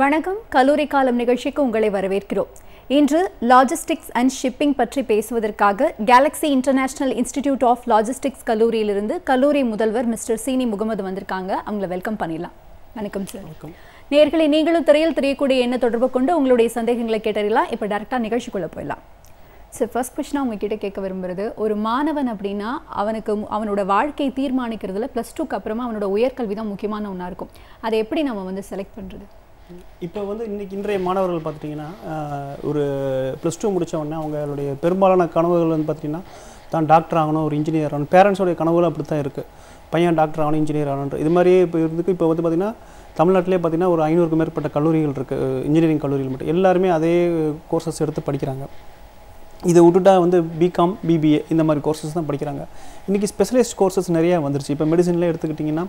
வணக்கம். கல்லூரி காலம் நிகழ்ச்சிக்கு உங்களை வரவேற்கிறோம். இன்று லாஜிஸ்டிக்ஸ் அண்ட் ஷிப்பிங் பற்றி பேசுவதற்காக Galaxy International Institute of Logistics கல்லூரியிலிருந்து கல்லூரி முதல்வர் மிஸ்டர் சீனி முகமது வந்திருக்காங்க. அவங்கள வெல்கம் பண்ணிடலாம். வணக்கம் சார் நேர்களை நீங்களும் திரையில் தெரியக்கூடிய என்ன தொடர்பு கொண்டு உங்களுடைய சந்தேகங்களை கேட்டறியலாம். இப்போ டேரெக்டாக நிகழ்ச்சிக்குள்ளே போயிடலாம். சார் ஃபர்ஸ்ட் கொஸ்டினாக உங்ககிட்ட கேட்க விரும்புறது ஒரு மாணவன் அப்படின்னா அவனுக்கு அவனோட வாழ்க்கையை தீர்மானிக்கிறதுல ப்ளஸ் டூக்கு அப்புறமா அவனோட உயர்கல்வி தான் முக்கியமான ஒன்றா இருக்கும். அதை எப்படி நம்ம வந்து செலக்ட் பண்ணுறது இப்போ வந்து இன்னைக்கு இன்றைய மாணவர்கள் பார்த்துட்டிங்கன்னா ஒரு ப்ளஸ் டூ முடித்த உடனே அவங்களுடைய பெரும்பாலான கனவுகள் வந்து பார்த்திங்கன்னா தான் டாக்டர் ஆகணும் ஒரு இன்ஜினியர் ஆகணும். பேரண்ட்ஸோடைய கனவுகள் அப்படி தான் இருக்குது பையன் டாக்டர் ஆகணும் இன்ஜினியர் ஆகணுன்ற இது மாதிரியே இப்போ இருந்துக்கு இப்போ வந்து பார்த்திங்கன்னா தமிழ்நாட்டிலே பார்த்திங்கன்னா ஒரு ஐநூறுக்கு மேற்பட்ட கல்லூரிகள் இருக்குது இன்ஜினியரிங் கல்லூரிகள் மட்டும். எல்லாருமே அதே கோர்சஸ் எடுத்து படிக்கிறாங்க. இதை விட்டுட்டா வந்து பிகாம் பிபிஏ இந்த மாதிரி கோர்சஸ் தான் படிக்கிறாங்க. இன்றைக்கி ஸ்பெஷலிஸ்ட் கோர்சஸ் நிறையா வந்துருச்சு. இப்போ மெடிசனில் எடுத்துக்கிட்டிங்கன்னா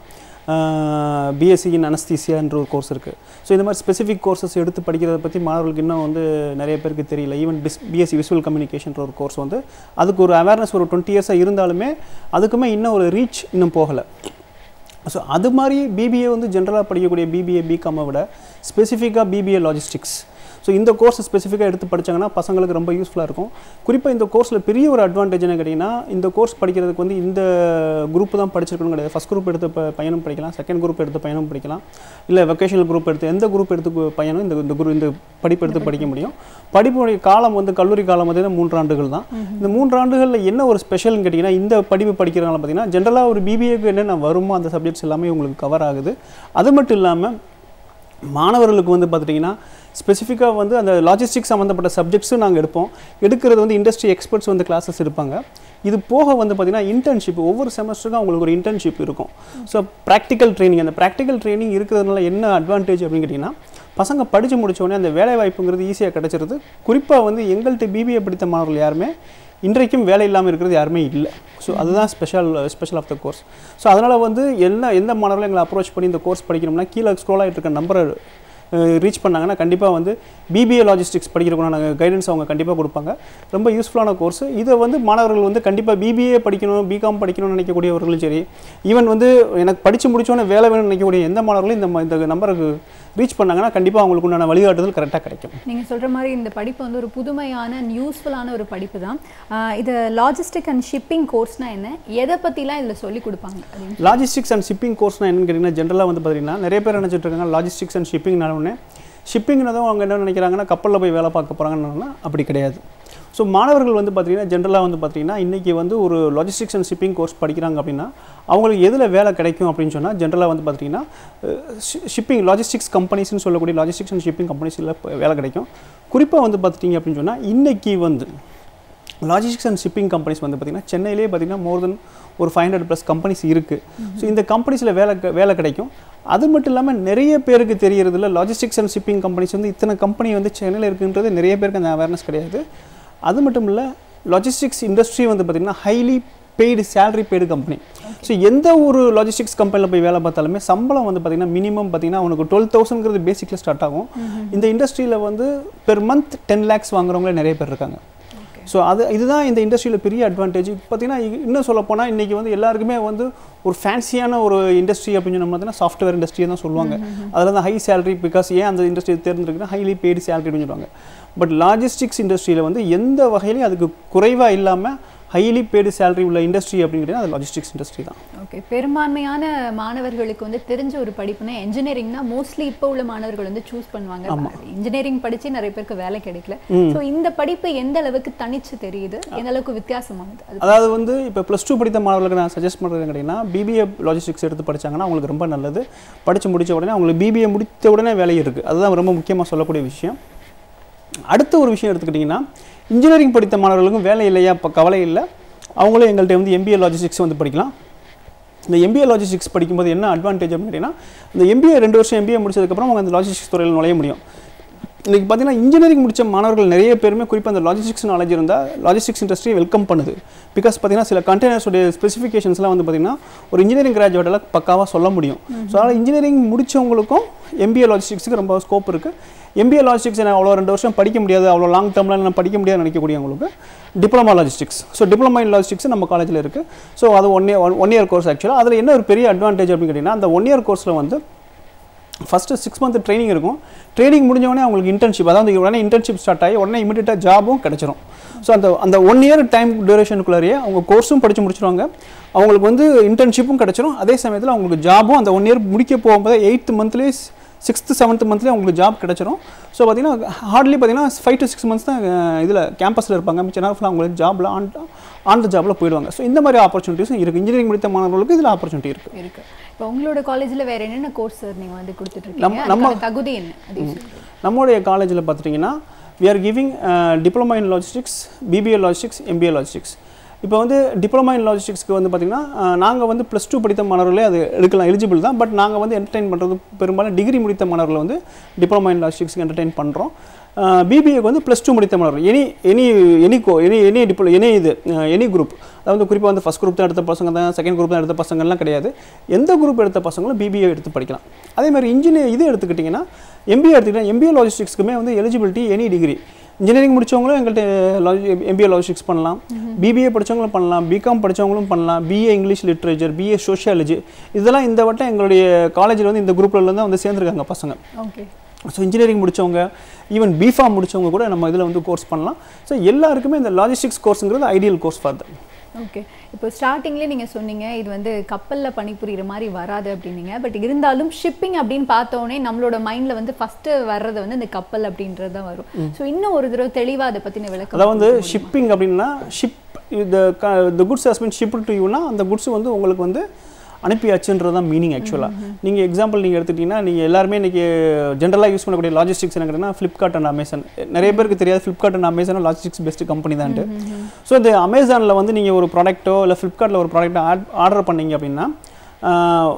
பிஎஸ்சி இன் அனஸ்தீசியான்ற ஒரு கோர்ஸ் இருக்குது ஸோ இந்த மாதிரி ஸ்பெசிஃபிக் கோர்சஸ் எடுத்து படிக்கிறத பற்றி மாணவர்களுக்கு இன்னும் வந்து நிறைய பேருக்கு தெரியல. ஈவன் பிஸ் பிஎஸ்சி விஷுவல் கம்யூனிகேஷன்ற ஒரு கோர்ஸ் வந்து அதுக்கு ஒரு அவேர்னஸ் ஒரு டுவெண்ட்டி இயர்ஸாக இருந்தாலுமே அதுக்குமே இன்னும் ஒரு ரீச் இன்னும் போகலை. ஸோ அது மாதிரி பிபிஏ வந்து ஜென்ரலாக படிக்கக்கூடிய பிபிஏ பிகாமை விட ஸ்பெசிஃபிக்காக பிபிஏ லாஜிஸ்டிக்ஸ் ஸோ இந்த கோர்ஸ் ஸ்பெசிஃபிக்காக எடுத்து படிச்சாங்கன்னா பசங்களுக்கு ரொம்ப யூஸ்ஃபுல்லாக இருக்கும். குறிப்பாக இந்த கோர்ஸில் பெரிய ஒரு அட்வான்டேஜ் என்ன கேட்டிங்கன்னா இந்த கோர்ஸ் படிக்கிறதுக்கு வந்து இந்த குரூப் தான் படிச்சிருக்கணும் கிடையாது. ஃபஸ்ட் குரூப் எடுத்த ப- பையனும் படிக்கலாம். செகண்ட் குரூப் எடுத்த பையனும் படிக்கலாம். இல்லை வெக்கேஷனல் குரூப் எடுத்து எந்த குரூப் எடுத்து பையனும் இந்த இந்த குரூப் இந்த படிப்பு எடுத்து படிக்க முடியும். படிப்புடைய காலம் வந்து கல்லூரி காலம் வந்து மூன்று ஆண்டுகள் தான். இந்த மூன்று ஆண்டுகளில் என்ன ஒரு ஸ்பெஷல்னு கேட்டிங்கன்னா இந்த படிப்பு படிக்கிறனால பார்த்தீங்கன்னா ஜென்ரலாக ஒரு பிபிஏக்கு என்னென்ன வருமோ அந்த சப்ஜெக்ட்ஸ் எல்லாமே உங்களுக்கு கவர் ஆகுது. அது மட்டும் இல்லாமல் மாணவர்களுக்கு வந்து பார்த்துட்டிங்கன்னா ஸ்பெசிஃபிக்காக வந்து அந்த லாஜிஸ்டிக் சம்மந்தப்பட்ட சப்ஜெக்ட்ஸும் நாங்கள் எடுப்போம். எடுக்கிறது வந்து இண்டஸ்ட்ரி எக்ஸ்பர்ட்ஸ் வந்து கிளாஸஸ் இருப்பாங்க இது போக வந்து பார்த்திங்கன்னா இன்டர்ன்ஷிப் ஒவ்வொரு செமஸ்டருக்கும் அவங்களுக்கு ஒரு இன்டர்ன்ஷிப் இருக்கும். ஸோ ப்ராக்டிக்கல் ட்ரைனிங் அந்த ப்ராக்டிக்கல் ட்ரைனிங் இருக்கிறதுனால என்ன அட்வான்டேஜ் அப்படின்னு கேட்டிங்கன்னா பசங்க படித்து முடித்தோடனே அந்த வேலை வாய்ப்புங்கிறது ஈஸியாக கிடச்சிருது. குறிப்பாக வந்து எங்கள்கிட்ட பிபிஏ படித்த மாணவர்கள் யாருமே இன்றைக்கும் வேலை இல்லாமல் இருக்கிறது யாருமே இல்லை. ஸோ அதுதான் special special of the course so அதனால் வந்து என்ன எந்த மாணவர்களும் எங்களை அப்ரோச் பண்ணி இந்த கோர்ஸ் படிக்கணும்னா கீழே ஸ்க்ரோல் ஆகிட்டு இருக்க நம்பரை ரீச் பண்ணாங்கன்னா கண்டிப்பாக வந்து பிபிஏ லாஜிஸ்டிக்ஸ் படிக்கிறதுக்கான கைடன்ஸ் அவங்க கண்டிப்பாக கொடுப்பாங்க. ரொம்ப யூஸ்ஃபுல்லான கோர்ஸ் இதை வந்து மாணவர்கள் வந்து கண்டிப்பாக பிபிஏ படிக்கணும் பிகாம் படிக்கணும்னு நினைக்கக்கூடியவர்களும் சரி ஈவன் வந்து எனக்கு படித்து முடிச்சோன்னே வேலை வேணும்னு நினைக்கக்கூடிய எந்த மாணவர்களும் இந்த இந்த நம்பருக்கு ரீச் பண்ணாங்கன்னா கண்டிப்பாக அவங்களுக்கு உண்டான வழிகாட்டுதல் கரெக்டாக கிடைக்கும். நீங்கள் சொல்கிற மாதிரி இந்த படிப்பு வந்து ஒரு புதுமையான யூஸ்ஃபுல்லான ஒரு படிப்பு தான். இது லாஜிஸ்டிக் அண்ட் ஷிப்பிங் கோர்ஸ்னால் என்ன? எதை பற்றிலாம் இதில் சொல்லி. கொடுப்பாங்க லாஜிஸ்டிக்ஸ் அண்ட் ஷிப்பிங் கோர்ஸ்னால் என்னன்னு கேட்டிங்கன்னா ஜென்ரலாக வந்து பார்த்தீங்கன்னா நிறைய பேர் நினச்சிட்டு இருக்காங்க லாஜிஸ்டிக்ஸ் அண்ட் ஷிப்பிங் உடனே ஷிப்பிங்னதும் அவங்க என்ன நினைக்கிறாங்கன்னா கப்பலில் போய் வேலை பார்க்க போகிறாங்கன்னா அப்படி கிடையாது. ஸோ மாணவர்கள் வந்து பார்த்தீங்கன்னா ஜென்ரலாக வந்து பார்த்தீங்கன்னா இன்றைக்கி வந்து ஒரு லாஜிஸ்டிக்ஸ் அண்ட் ஷிப்பிங் கோர்ஸ் படிக்கிறாங்க அப்படின்னா அவங்களுக்கு எதில் வேலை கிடைக்கும் அப்படின்னு சொன்னால் ஜென்ரலாக வந்து பார்த்தீங்கன்னா ஷிப்பிங் லாஜிஸ்டிக்ஸ் கம்பெனிஸ்னு சொல்லக்கூடிய லாஜிஸ்டிக்ஸ் அண்ட் ஷிப்பிங் கம்பெனிஸில் வேலை கிடைக்கும். குறிப்பாக வந்து பார்த்துட்டிங்க அப்படின்னு சொன்னால் இன்றைக்கி வந்து லாஜிஸ்டிக்ஸ் அண்ட் ஷிப்பிங் கம்பெனிஸ் வந்து பார்த்திங்கன்னா சென்னையிலே பார்த்திங்கன்னா மோர் தென் ஒரு ஃபைவ் ஹண்ட்ரட் ப்ளஸ் கம்பெனிஸ் இருக்குது ஸோ இந்த கம்பெனிஸில் வேலை க- வேலை கிடைக்கும். அது மட்டும் இல்லாமல் நிறைய பேருக்கு தெரியறதில்ல லாஜிஸ்டிக்ஸ் அண்ட் ஷிப்பிங் கம்பெனிஸ் வந்து இத்தனை கம்பெனி வந்து சென்னையில் இருக்குன்றது நிறைய பேருக்கு அந்த அவேர்னஸ் கிடையாது. அது மட்டும் இல்லை லாஜிஸ்டிக்ஸ் இண்டஸ்ட்ரி வந்து பார்த்திங்கன்னா highly paid salary paid company so எந்த ஒரு லாஜிஸ்டிக்ஸ் கம்பெனியில் போய் வேலை பார்த்தாலுமே சம்பளம் வந்து பார்த்திங்கன்னா மினிமம் பார்த்திங்கன்னா உனக்கு டுவெல் தௌசண்ட்ங்கிறது பேசிக்கில் ஸ்டார்ட் ஆகும். இந்த இண்டஸ்ட்ரியில் வந்து பெர் மந்த் டென் லேக்ஸ் வாங்குறவங்களே நிறைய பேர் இருக்காங்க. ஸோ அது இதுதான் இந்த இண்டஸ்ட்ரியில் பெரிய அட்வான்டேஜ் பார்த்தீங்கன்னா இன்னும் சொல்ல போனால் இன்றைக்கி வந்து எல்லாருக்குமே வந்து ஒரு ஃபேன்சியான ஒரு இண்டஸ்ட்ரி அப்படின்னு சொன்னா பார்த்தீங்கன்னா சாஃப்ட்வேர் இண்டஸ்ட்ரியை தான் சொல்லுவாங்க. அதில் தான் ஹை சேலரி பிகாஸ் ஏன் அந்த இண்டஸ்ட்ரி தேர்ந்தெடுக்குன்னா ஹைலி பெய்டு சேலரி அப்படின்னு சொல்லுவாங்க. பட் லாஜிஸ்டிக்ஸ் இண்டஸ்ட்ரியில் வந்து எந்த வகையிலையும் அதுக்கு குறைவாக இல்லாமல் ஹைலி பெய்டு சேலரி உள்ள இண்டஸ்ட்ரி அப்படின்னு அது லாஜிஸ்டிக்ஸ் இண்டஸ்ட்ரி தான். ஓகே பெரும்பான்மையான மாணவர்களுக்கு வந்து தெரிஞ்ச ஒரு படிப்புனா இன்ஜினியரிங்னா மோஸ்ட்லி இப்போ உள்ள மாணவர்கள் வந்து சூஸ் பண்ணுவாங்க. இன்ஜினியரிங் படிச்சு நிறைய பேருக்கு வேலை கிடைக்கல. ஸோ இந்த படிப்பு எந்த அளவுக்கு தனிச்சு தெரியுது? எந்த அளவுக்கு வித்தியாசமானது அது அதாவது வந்து இப்போ ப்ளஸ் டூ படித்த மாணவர்களுக்கு நான் சஜஸ்ட் பண்ணுறது கேட்டிங்கன்னா பிபிஏ லாஜிஸ்டிக்ஸ் எடுத்து படிச்சாங்கன்னா அவங்களுக்கு ரொம்ப நல்லது. படித்து முடிச்ச உடனே அவங்களுக்கு பிபிஏ முடித்த உடனே வேலை இருக்குது அதுதான் ரொம்ப முக்கியமாக சொல்லக்கூடிய விஷயம். அடுத்த ஒரு விஷயம் எடுத்துக்கிட்டிங்கன்னா இன்ஜினியரிங் படித்த மாணவர்களுக்கும் வேலை இல்லையா? இப்போ கவலை இல்லை. அவங்களும் எங்கள்கிட்ட வந்து எம்பிஏ லாஜிஸ்டிக்ஸ் வந்து படிக்கலாம். இந்த எம்பிஏ லாஜிஸ்டிக்ஸ் படிக்கும்போது என்ன அட்வான்டேஜ் அப்படின்னு கேட்டிங்கன்னா இந்த எம்பிஏ ரெண்டு வருஷம் எம்பிஏ முடிச்சதுக்கப்புறம் அவங்க அந்த லாஜிஸ்டிக்ஸ் துறையில் நுழைய முடியும். இன்றைக்கி பார்த்தீங்கன்னா இன்ஜினியரிங் முடிச்ச மாணவர்கள் நிறைய பேருமே குறிப்பாக அந்த லாஜிஸ்டிக்ஸ் நாலேஜ் இருந்தால் லாஜிஸ்டிக்ஸ் இண்டஸ்ட்ரி வெல்கம் பண்ணுது. பிகாஸ் பார்த்தீங்கன்னா சில கண்டெய்னர்ஸோடைய ஸ்பெசிஃபிகேஷன்ஸ்லாம் வந்து பார்த்தீங்கன்னா ஒரு இன்ஜினியரிங் கிராஜுவேட்டால் பக்காவாக சொல்ல முடியும். ஸோ அதனால் இன்ஜினியரிங் முடித்தவங்களுக்கும் எம்பிஏ லாஜிஸ்டிக்ஸுக்கு ரொம்ப ஸ்கோப் இருக்குது எம்பிஏ லாஜிஸ்டிக்ஸ் எனக்கு அவ்வளோ ரெண்டு வருஷம் படிக்க முடியாது அவ்வளோ லாங் டேர்மில் நான் படிக்க முடியாதுன்னு நினைக்கக்கூடியவங்களுக்கு diploma logistics so diploma in logistics நம்ம காலேஜில் இருக்குது ஸோ அது one year one year course ஆக்சுவலாக அதில் என்ன ஒரு பெரிய அட்வான்டேஜ் அப்படின்னு கேட்டிங்கன்னா அந்த ஒன் இயர் கோர்ஸில் வந்து ஃபஸ்ட்டு சிக்ஸ் மந்த் ட்ரைனிங் இருக்கும். ட்ரைனிங் முடிஞ்சவொடனே அவங்களுக்கு இன்டர்ன்ஷிப் அதாவது உடனே இன்டர்ன்ஷிப் ஸ்டார்ட் ஆகி உடனே இமீடியட்டாக ஜாபும் கிடச்சிரும். ஸோ அந்த அந்த ஒன் இயர் டைம் டியூரேஷனுக்குள்ளேயே அவங்க கோர்ஸும் படித்து முடிச்சிருவாங்க. அவங்களுக்கு வந்து இன்டர்ன்ஷிப்பும் கிடச்சிரும். அதே சமயத்தில் அவங்களுக்கு ஜாபும் அந்த ஒன் இயர் முடிக்க போகும்போது எயித்து மந்த்லேயே சிக்ஸ்த்து செவன்த் மந்த்லேயே அவங்களுக்கு ஜாப் கிடச்சிரும். ஸோ பார்த்தீங்கன்னா ஹார்ட்லி பார்த்தீங்கன்னா ஃபைவ் டு சிக்ஸ் மந்த்ஸ் தான் இதில் கேம்பஸில் இருப்பாங்க. மிச்ச நேரம் ஃபுல்லாக அவங்களுக்கு ஜாபில் ஆன் ஆன் த ஜாபில் போயிடுவாங்க. ஸோ இந்த மாதிரி ஆப்பர்ச்சுனிட்டிஸும் இருக்குது இன்ஜினியரிங் முடித்த மாணவர்களுக்கு இதில் ஆப்பர்ச்சுனிட்டி இருக்குது இருக்கு. இப்போ உங்களோட காலேஜ்ல வேற என்னென்ன கோர்ஸ் சார் நீங்க வந்து கொடுத்துட்டு நம்ம- தகுதி என்ன. நம்மளுடைய காலேஜில் பார்த்துட்டிங்கன்னா we are giving diploma in logistics BBA logistics MBA logistics இப்போ வந்து டிப்ளமா இன் லாஜிஸ்டிக்ஸ்க்கு வந்து பார்த்திங்கன்னா நாங்கள் வந்து ப்ளஸ் டூ படித்த மாணவர்களே அது எடுக்கலாம் எலிஜிபிள் தான். பட் நாங்கள் வந்து என்டர்டெயின் பண்ணுறது பெரும்பாலும் டிகிரி முடித்த மாணவர்களை வந்து டிப்ளமா இன் லாஜிஸ்டிக்ஸ்க்கு என்டர்டெயின் பண்ணுறோம் பிபிஏக்கு வந்து ப்ளஸ் டூ முடித்த மாணவர்கள். Any any any go any any diploma any இது எனி குரூப் அதாவது குறிப்பாக வந்து ஃபஸ்ட் குரூப் தான் எடுத்த பசங்க தான் செகண்ட் குரூப் தான் எடுத்த பசங்கள்லாம் கிடையாது. எந்த குரூப் எடுத்த பசங்களும் பிபிஏ எடுத்து படிக்கலாம். அதே மாதிரி இன்ஜினியர் இது எடுத்துக்கிட்டிங்கன்னா எம்பிஏ எடுத்துக்கிட்டா எம்பிஏ லாஜிஸ்டிக்ஸ்க்குமே வந்து எலிஜிபிலிட்டி எனி டிகிரி இன்ஜினியரிங் முடிச்சவங்களும் எங்கள்கிட்ட எம்பிஏ லாஜிஸ்டிக்ஸ் பண்ணலாம். பிபிஏ படிச்சவங்களும் பண்ணலாம். பிகாம் படிச்சவங்களும் பண்ணலாம். BA English literature BA sociology இதெல்லாம் இந்த வட்டம் எங்களுடைய காலேஜில் வந்து இந்த குரூப்ல தான் வந்து சேர்ந்துருக்காங்க பசங்க. ஓகே ஸோ இன்ஜினியரிங் முடிச்சவங்க ஈவன் பிஃபார்ம் முடிச்சவங்க கூட நம்ம இதில் வந்து கோர்ஸ் பண்ணலாம். ஸோ எல்லாருக்குமே இந்த logistics கோர்ஸுங்கிறது ideal course for them okay இப்போ ஸ்டார்டிங்லேயே நீங்க சொன்னீங்க இது வந்து கப்பல்ல பணிபுரியுற மாதிரி வராது அப்படின்னீங்க. பட் இருந்தாலும் ஷிப்பிங் அப்படின்னு பார்த்தோன்னே நம்மளோட மைண்ட்ல வந்து ஃபர்ஸ்ட் வர்றது வந்து இந்த கப்பல் அப்படின்றது தான் வரும். ஸோ இன்னும் ஒரு தடவை தெளிவா அதை பத்தின விளக்கம் அதாவது வந்து? ஷிப்பிங் அப்படின்னா ஷிப் இந்த goods has been ship to யூனா அந்த குட்ஸ் வந்து உங்களுக்கு வந்து அனுப்பியாச்சுன்றது தான் மீனிங் ஆக்சுவலாக நீங்கள் எக்ஸாம்பிள் நீங்கள் எடுத்துகிட்டிங்கன்னா நீங்கள் எல்லாருமே இன்றைக்கி ஜென்ரலாக யூஸ் பண்ணக்கூடிய லாஜிஸ்டிக்ஸ் என்ன கேட்டிங்கன்னா ஃப்ளிப்கார்ட் அண்ட் அமேசான் நிறைய பேருக்கு தெரியாது Flipkart and Amazon logistics best company தான்ட்டு so இந்த அமேசானில் வந்து நீங்கள் ஒரு ப்ராடக்ட்டோ இல்லை ஃப்ளிப்கார்ட்டில் ஒரு ப்ராடக்ட்டோ ஆட் ஆர்டர் பண்ணீங்க அப்படின்னா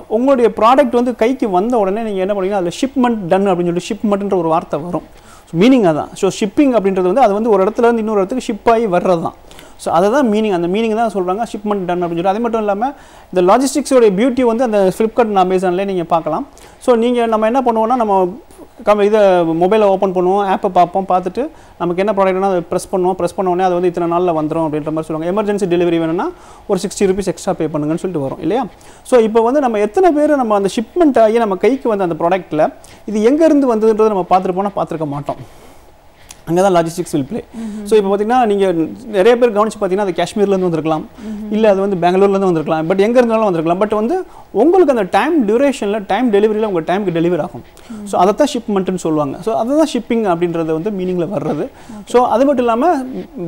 உங்களுடைய ப்ராடக்ட் வந்து கைக்கு வந்த உடனே நீங்கள் என்ன பண்ணுவீங்கன்னா அதில் ஷிப்மெண்ட் டன் அப்படின்னு சொல்லிட்டு ஷிப்மெண்ட்ன்ற ஒரு வார்த்தை வரும். மீனிங் அதான். ஸோ ஷிப்பிங் அப்படின்றது வந்து அது வந்து ஒரு இடத்துல இருந்து இன்னொரு இடத்துக்கு ஷிப் ஆகி வர்றது தான் ஸோ அதை தான் மீனிங் அந்த மீனிங் தான் சொல்கிறாங்க ஷிப்மெண்ட் டன் அப்படின்னு சொல்லி. அது மட்டும் இல்லாமல் இந்த லாஜிஸ்டிக்ஸோடைய பியூட்டி வந்து அந்த ஃப்ளிப்கார்ட் அமேசான்லேயே நீங்கள் பார்க்கலாம். ஸோ நீங்கள் நம்ம என்ன பண்ணுவோம்னா நம்ம கம் இதை மொபைலை ஓப்பன் பண்ணுவோம் ஆப்பை பார்ப்போம் பார்த்துட்டு நமக்கு என்ன ப்ராடக்ட்னா அதை ப்ரெஸ் பண்ணுவோம். ப்ரெஸ் பண்ண உடனே அது வந்து இத்தனை நாளில் வந்துடும் அப்படின்ற மாதிரி சொல்லுவாங்க. எமர்ஜென்சி டெலிவரி வேணும்னா ஒரு சிக்ஸ்டி ருபீஸ் எக்ஸ்ட்ரா பே பண்ணுங்கன்னு சொல்லிட்டு வரும் இல்லையா? ஸோ இப்போ வந்து நம்ம எத்தனை பேர் நம்ம அந்த ஷிப்மெண்ட் ஆகி நம்ம கைக்கு வந்த அந்த ப்ராடக்ட்டில் இது எங்கேருந்து வந்ததுன்றதை நம்ம பார்த்துருப்போம்னா பார்த்துருக்க மாட்டோம். அங்கே தான் லாஜிஸ்டிக்ஸ் வில் ப்ளே ஸோ இப்போ பார்த்தீங்கன்னா நீங்கள் நிறைய பேர் கவனிச்சு பார்த்தீங்கன்னா அது காஷ்மீர்லேருந்து வந்திருக்கலாம். இல்லை அது வந்து பெங்களூர்லேருந்து வந்திருக்கலாம். பட் எங்கே இருந்தாலும் வந்திருக்கலாம். பட் வந்து உங்களுக்கு அந்த டைம் டியூரேஷனில் டைம் டெலிவரியில் உங்கள் டைமுக்கு டெலிவரி ஆகும். ஸோ அதை தான் ஷிப்மெண்ட்டுன்னு சொல்லுவாங்க. ஸோ அதுதான் ஷிப்பிங் அப்படின்றது வந்து மீனிங்கில் வர்றது. ஸோ அது மட்டும் இல்லாமல்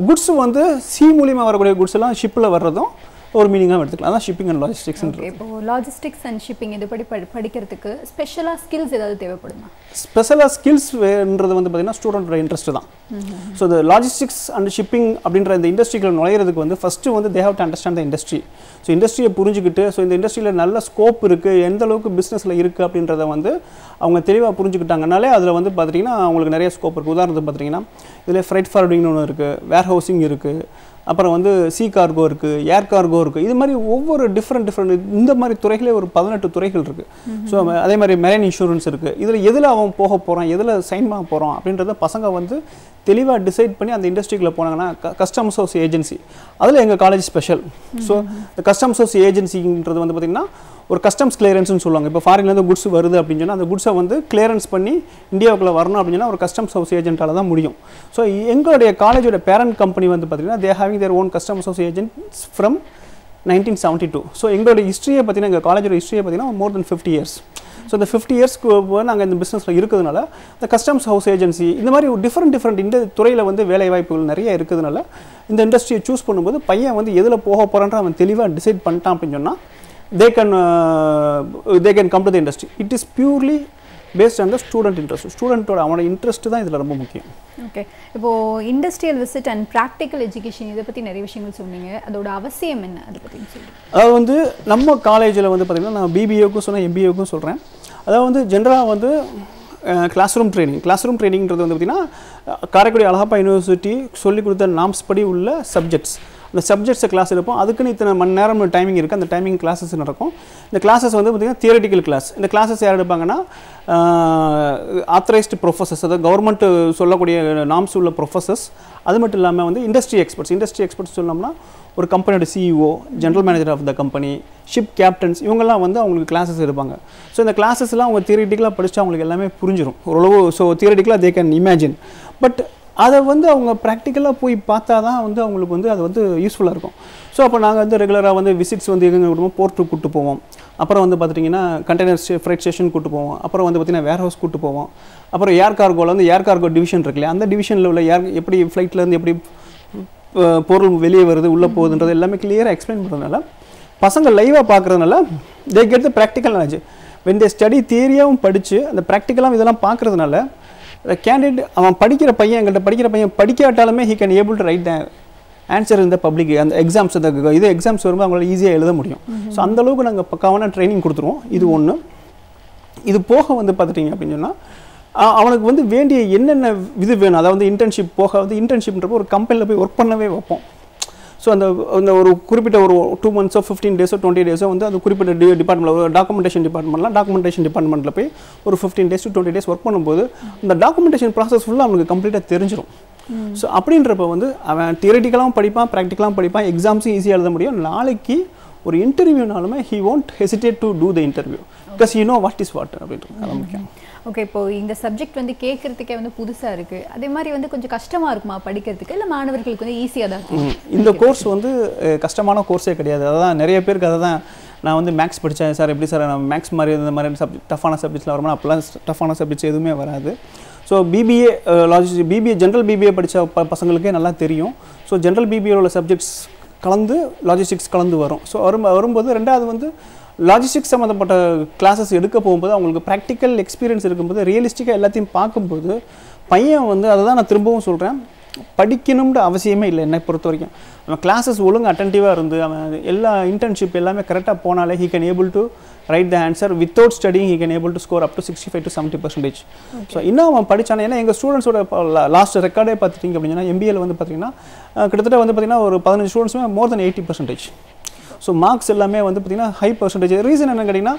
குட்ஸ் வந்து சி மூலியமாக வரக்கூடிய குட்ஸ் எல்லாம் ஷிப்பில் வர்றதும் ஒரு மீனிங்காக எடுத்துக்கலாம். அதான் ஷிப்பிங் அண்ட் லாஜிஸ்டிக்ஸ்ன்றது ஓகே இப்போ லாஜிஸ்டிக்ஸ் அண்ட் ஷிப்பிங் இது படி படி- படிக்கிறதுக்கு ஸ்பெஷலா ஸ்கில்ஸ் ஏதாவது தேவைப்படுமா? ஸ்பெஷலாக ஸ்கில்ஸ் வேன்றது வந்து பார்த்தீங்கன்னா ஸ்டூடெண்ட்டோட இன்ட்ரெஸ்ட் தான். ஸோ இந்த லாஜிஸ்டிக்ஸ் அண்ட் ஷிப்பிங் அப்படின்ற இந்த இண்டஸ்ட்ரிக்குள்ள நுழையிறதுக்கு வந்து ஃபஸ்ட்டு வந்து they have to understand the industry so இண்டஸ்ட்ரியை புரிஞ்சுக்கிட்டு ஸோ இந்த இண்டஸ்ட்ரியில் நல்ல ஸ்கோப் இருக்குது எந்த அளவுக்கு பிஸ்னஸில் இருக்குது அப்படின்றத வந்து அவங்க தெளிவாக புரிஞ்சுக்கிட்டாங்கனாலே அதில் வந்து பார்த்தீங்கன்னா அவங்களுக்கு நிறைய ஸ்கோப் இருக்குது உதாரணத்துக்கு பார்த்தீங்கன்னா இதில் ஃப்ரைட் ஃபார்வர்டிங்னு ஒன்று இருக்குது வேர் ஹவுசிங் இருக்குது அப்புறம் வந்து சி கார்கோ இருக்குது ஏர் கார்கோ இருக்குது இது மாதிரி ஒவ்வொரு டிஃப்ரெண்ட் டிஃப்ரெண்ட் இந்த மாதிரி துறைகளே ஒரு பதினெட்டு துறைகள் இருக்குது ஸோ அதே மாதிரி மெரைன் இன்சூரன்ஸ் இருக்குது இதில் எதில் அவன் போக போகிறான் எதில் சைன் பண்ண போகிறான் அப்படின்றத பசங்க வந்து தெளிவாக டிசைட் பண்ணி அந்த இண்டஸ்ட்ரிக்குள்ள போனாங்கன்னா கஸ்டமர்ஸ் ஹவுஸ் ஏஜென்சி அதில் எங்கள் காலேஜ் ஸ்பெஷல் ஸோ இந்த கஸ்டம்ஸ் ஹவுஸ் ஏஜென்சின்றது வந்து பார்த்திங்கன்னா ஒரு கஸ்டம்ஸ் கிளியரன்ஸ்னு சொல்லுவாங்க. இப்போ ஃபாரின்லேருந்து குட்ஸ் வருது அப்படின்னு சொன்னால் அந்த குட்ஸை வந்து கிளியரன்ஸ் பண்ணி இந்தியாவுக்குள்ளே வரணும் அப்படின்னு ஒரு கஸ்டம்ஸ் ஹவுஸ் ஏஜென்ட்டால் தான் முடியும். ஸோ எங்களுடைய காலேஜோட பேரண்ட் கம்பெனி வந்து பார்த்திங்கன்னா they having their own customs house agents from nineteen seventy two so எங்களோட ஹிஸ்ட்ரியை பார்த்தீங்கன்னா எங்கள் காலேஜோட ஹிஸ்ட்ரியை பார்த்தீங்கன்னா more than fifty years so இந்த ஃபிஃப்டி இயர்ஸ்க்கு நாங்கள் இந்த பிஸ்னஸில் இருக்கிறதுனால இந்த கஸ்டம்ஸ் ஹவுஸ் ஏஜென்சி இந்த மாதிரி டிஃப்ரெண்ட் டிஃப்ரெண்ட் இந்த துறையில் வந்து வேலை வாய்ப்புகள் நிறைய இருக்கிறதுனால இந்த இண்டஸ்ட்ரியை சூஸ் பண்ணும்போது பையன் வந்து எதில் போக போகிறான்ற அவன் தெளிவாக டிசைட் பண்ணிட்டான் அப்படின்னு சொன்னால் they can they can come to the industry it is purely based on the student interest ஸ்டூடெண்ட்டோட அவனோட இன்ட்ரெஸ்ட் தான் இதில் ரொம்ப முக்கியம். ஓகே இப்போ industrial visit and practical education இதை பத்தி நிறைய விஷயங்கள் சொன்னீங்க. அதோட அவசியம் என்ன? அதை சொல்லுங்க. அதாவது வந்து நம்ம காலேஜில் வந்து பார்த்திங்கன்னா நான் பிபிஏக்கும் சொன்னேன் எம்பிஏக்கும் சொல்கிறேன் அதாவது வந்து ஜென்ரலாக வந்து classroom training classroom ட்ரைனிங்கிறது வந்து பார்த்திங்கன்னா காரைக்குடி அழகப்பா யூனிவர்சிட்டி சொல்லிக் கொடுத்த நாம்ஸ் படி உள்ள சப்ஜெக்ட்ஸ் இந்த சப்ஜெக்ட்ஸ் கிளாஸ் எடுப்போம். அதுக்குன்னு இத்தனை மணி நேரம் டைமிங் இருக்குது அந்த டைமிங் கிளாஸஸ் நடக்கும். இந்த கிளாஸஸ் வந்து பார்த்திங்கன்னா தியரட்டிக்கல் கிளாஸ் இந்த கிளாஸஸ் யார் எடுப்பாங்கன்னா ஆத்தரைஸ்டு ப்ரொஃபஸர்ஸ் அதாவது கவர்மெண்ட் சொல்லக்கூடிய நாம்ஸ் உள்ள ப்ரொஃபஸர்ஸ் அது மட்டும் இல்லாமல் வந்து இண்டஸ்ட்ரி எக்ஸ்பர்ட்ஸ் இண்டஸ்ட்ரி எக்ஸ்பர்ட்ஸ் சொன்னோம்னா ஒரு கம்பெனியோட CEO general manager of the company ship captains இவங்கெல்லாம் வந்து அவங்களுக்கு கிளாஸஸ் எடுப்பாங்க. ஸோ இந்த கிளாஸஸ்லாம் அவங்க தியரிட்டிக்கலாக படித்தா அவங்களுக்கு எல்லாமே புரிஞ்சிடும் ஓரளவு ஸோ தியரிட்டிக்கலாக தே கேன் இமேஜின் பட் அதை வந்து அவங்க ப்ராக்டிக்கலாக போய் பார்த்தா தான் வந்து அவங்களுக்கு வந்து அது வந்து யூஸ்ஃபுல்லாக இருக்கும். ஸோ அப்போ நாங்கள் வந்து ரெகுலராக வந்து விசிட்ஸ் வந்து எங்கே விடுவோம்? போர்ட்டுக்கு கூட்டு போவோம். அப்புறம் வந்து பார்த்துட்டிங்கன்னா கண்டெய்னர் ஃப்ரைட் ஸ்டேஷன் கூட்டு போவோம். அப்புறம் வந்து பார்த்திங்கன்னா வேர் ஹவுஸ் கூட்டு போவோம். அப்புறம் ஏர் கார்கோவில் வந்து ஏர் கார்கோ டிவிஷன் இருக்குல்ல அந்த டிவிஷனில் உள்ள ஏர் எப்படி ஃப்ளைட்லேருந்து எப்படி பொருள் வெளியே வருது உள்ளே போகுதுன்றது எல்லாமே கிளியராக எக்ஸ்பிளைன் பண்ணுறதுனால பசங்க லைவாக பார்க்குறதுனால they get the practical knowledge when they study தியரியாகவும் படித்து அந்த ப்ராக்டிக்கலாகவும் இதெல்லாம் பார்க்குறதுனால கேண்டிடேட் அவன் படிக்கிற பையன் எங்கள்கிட்ட படிக்கிற பையன் படிக்காட்டாலுமே he can able to write the answer இந்த பப்ளிக் அந்த எக்ஸாம்ஸ் இந்த இது எக்ஸாம்ஸ் வரும்போது அவங்களால ஈஸியாக எழுத முடியும். ஸோ அந்தளவுக்கு நாங்கள் பக்காவான ட்ரைனிங் கொடுத்துருவோம். இது ஒன்று இது போக வந்து பார்த்துட்டிங்க அப்படின்னு சொன்னால் அவனுக்கு வந்து வேண்டிய என்னென்ன இது வேணும் அதாவது இன்டர்ன்ஷிப் போக வந்து இன்டர்ன்ஷிப்ன்றப்போ ஒரு கம்பெனியில் போய் ஒர்க் பண்ணவே வைப்போம். ஸோ அந்த அந்த ஒரு குறிப்பிட்ட ஒரு டூ மந்த்ஸோ ஃபிஃப்டீன் டேஸோ டுவெண்ட்டி டேஸோ வந்து அது குறிப்பிட்ட டி டிபார்ட்மெண்ட்டில் ஒரு டாக்குமெண்டேஷன் டிபார்ட்மெண்ட்லாம் டாக்குமெண்டேஷன் டிபார்ட்மெண்ட்டில் போய் ஒரு fifteen days to twenty days work பண்ணும்போது அந்த டாக்குமெண்டேஷன் ப்ராசஸ் ஃபுல்லாக அவனுக்கு கம்ப்ளீட்டாக தெரிஞ்சிடும் ஸோ அப்படின்றப்ப வந்து அவன் தியரட்டிக்கலாகவும் படிப்பான் ப்ராக்டிக்கலாகவும் படிப்பான் எக்ஸாம்ஸும் ஈஸியாக எழுத முடியும். நாளைக்கு ஒரு இன்டர்வியூனாலுமே he won't hesitate to do the interview because you know what is what அப்படின்றது முக்கியம் ஓகே இப்போ இந்த சப்ஜெக்ட் வந்து கேட்கறதுக்கே வந்து புதுசாக இருக்கு. அதே மாதிரி வந்து கொஞ்சம் கஷ்டமா இருக்குமா படிக்கிறதுக்கு? இல்லை மாணவர்களுக்கு வந்து ஈஸியாக தான் இந்த கோர்ஸ் வந்து கஷ்டமான கோர்ஸே கிடையாது. அதான் நிறைய பேருக்கு அதை தான் நான் வந்து மேக்ஸ் படித்தேன் சார் எப்படி சார் நான் மேக்ஸ் மாதிரி இந்த மாதிரி சப்ஜெக்ட் டஃப்பான சப்ஜெக்ட்ஸ்லாம் வருமா அப்போலாம் டஃப்பான சப்ஜெக்ட்ஸ் எதுவுமே வராது. So BBA logistic BBA general BBA படித்த ப பசங்களுக்கே நல்லா தெரியும். ஸோ ஜென்ரல் பிபிஏ உள்ள சப்ஜெக்ட்ஸ் கலந்து லாஜிஸ்டிக்ஸ் கலந்து வரும். ஸோ வரும் வரும்போது ரெண்டாவது வந்து லாஜிஸ்டிக்ஸ் சம்மந்தப்பட்ட கிளாஸஸ் எடுக்க போகும்போது அவங்களுக்கு ப்ராக்டிக்கல் எக்ஸ்பீரியன்ஸ் இருக்கும்போது ரியலிஸ்டிக்காக எல்லாத்தையும் பார்க்கும்போது பையன் வந்து அதை தான் நான் திரும்பவும் சொல்கிறேன் படிக்கணும்ன்ற அவசியமே இல்லை என்னை பொறுத்த வரைக்கும். அவன் கிளாஸஸ் ஒழுங்கு அட்டன்டிவாக இருந்து அவன் எல்லா இன்டர்ன்ஷிப் எல்லாமே கரெக்டாக போனாலே he can able to write the answer without studying he can able to score up to sixty five to seventy percentage so இன்னும் அவன் படிச்சானே ஏன்னா எங்கள் ஸ்டூடெண்ட்ஸோட லாஸ்ட் ரெக்கார்டே பார்த்துட்டிங்க அப்படின்னா எம்பிஏல வந்து பார்த்தீங்கன்னா கிட்டத்தட்ட வந்து பார்த்தீங்கன்னா ஒரு பதினஞ்சு ஸ்டூடெண்ட்ஸுமே more than eighty percentage so marks எல்லாமே வந்து பார்த்தீங்கன்னா ஹை பர்சன்டேஜ் ரீசன் என்ன கேட்டிங்கன்னா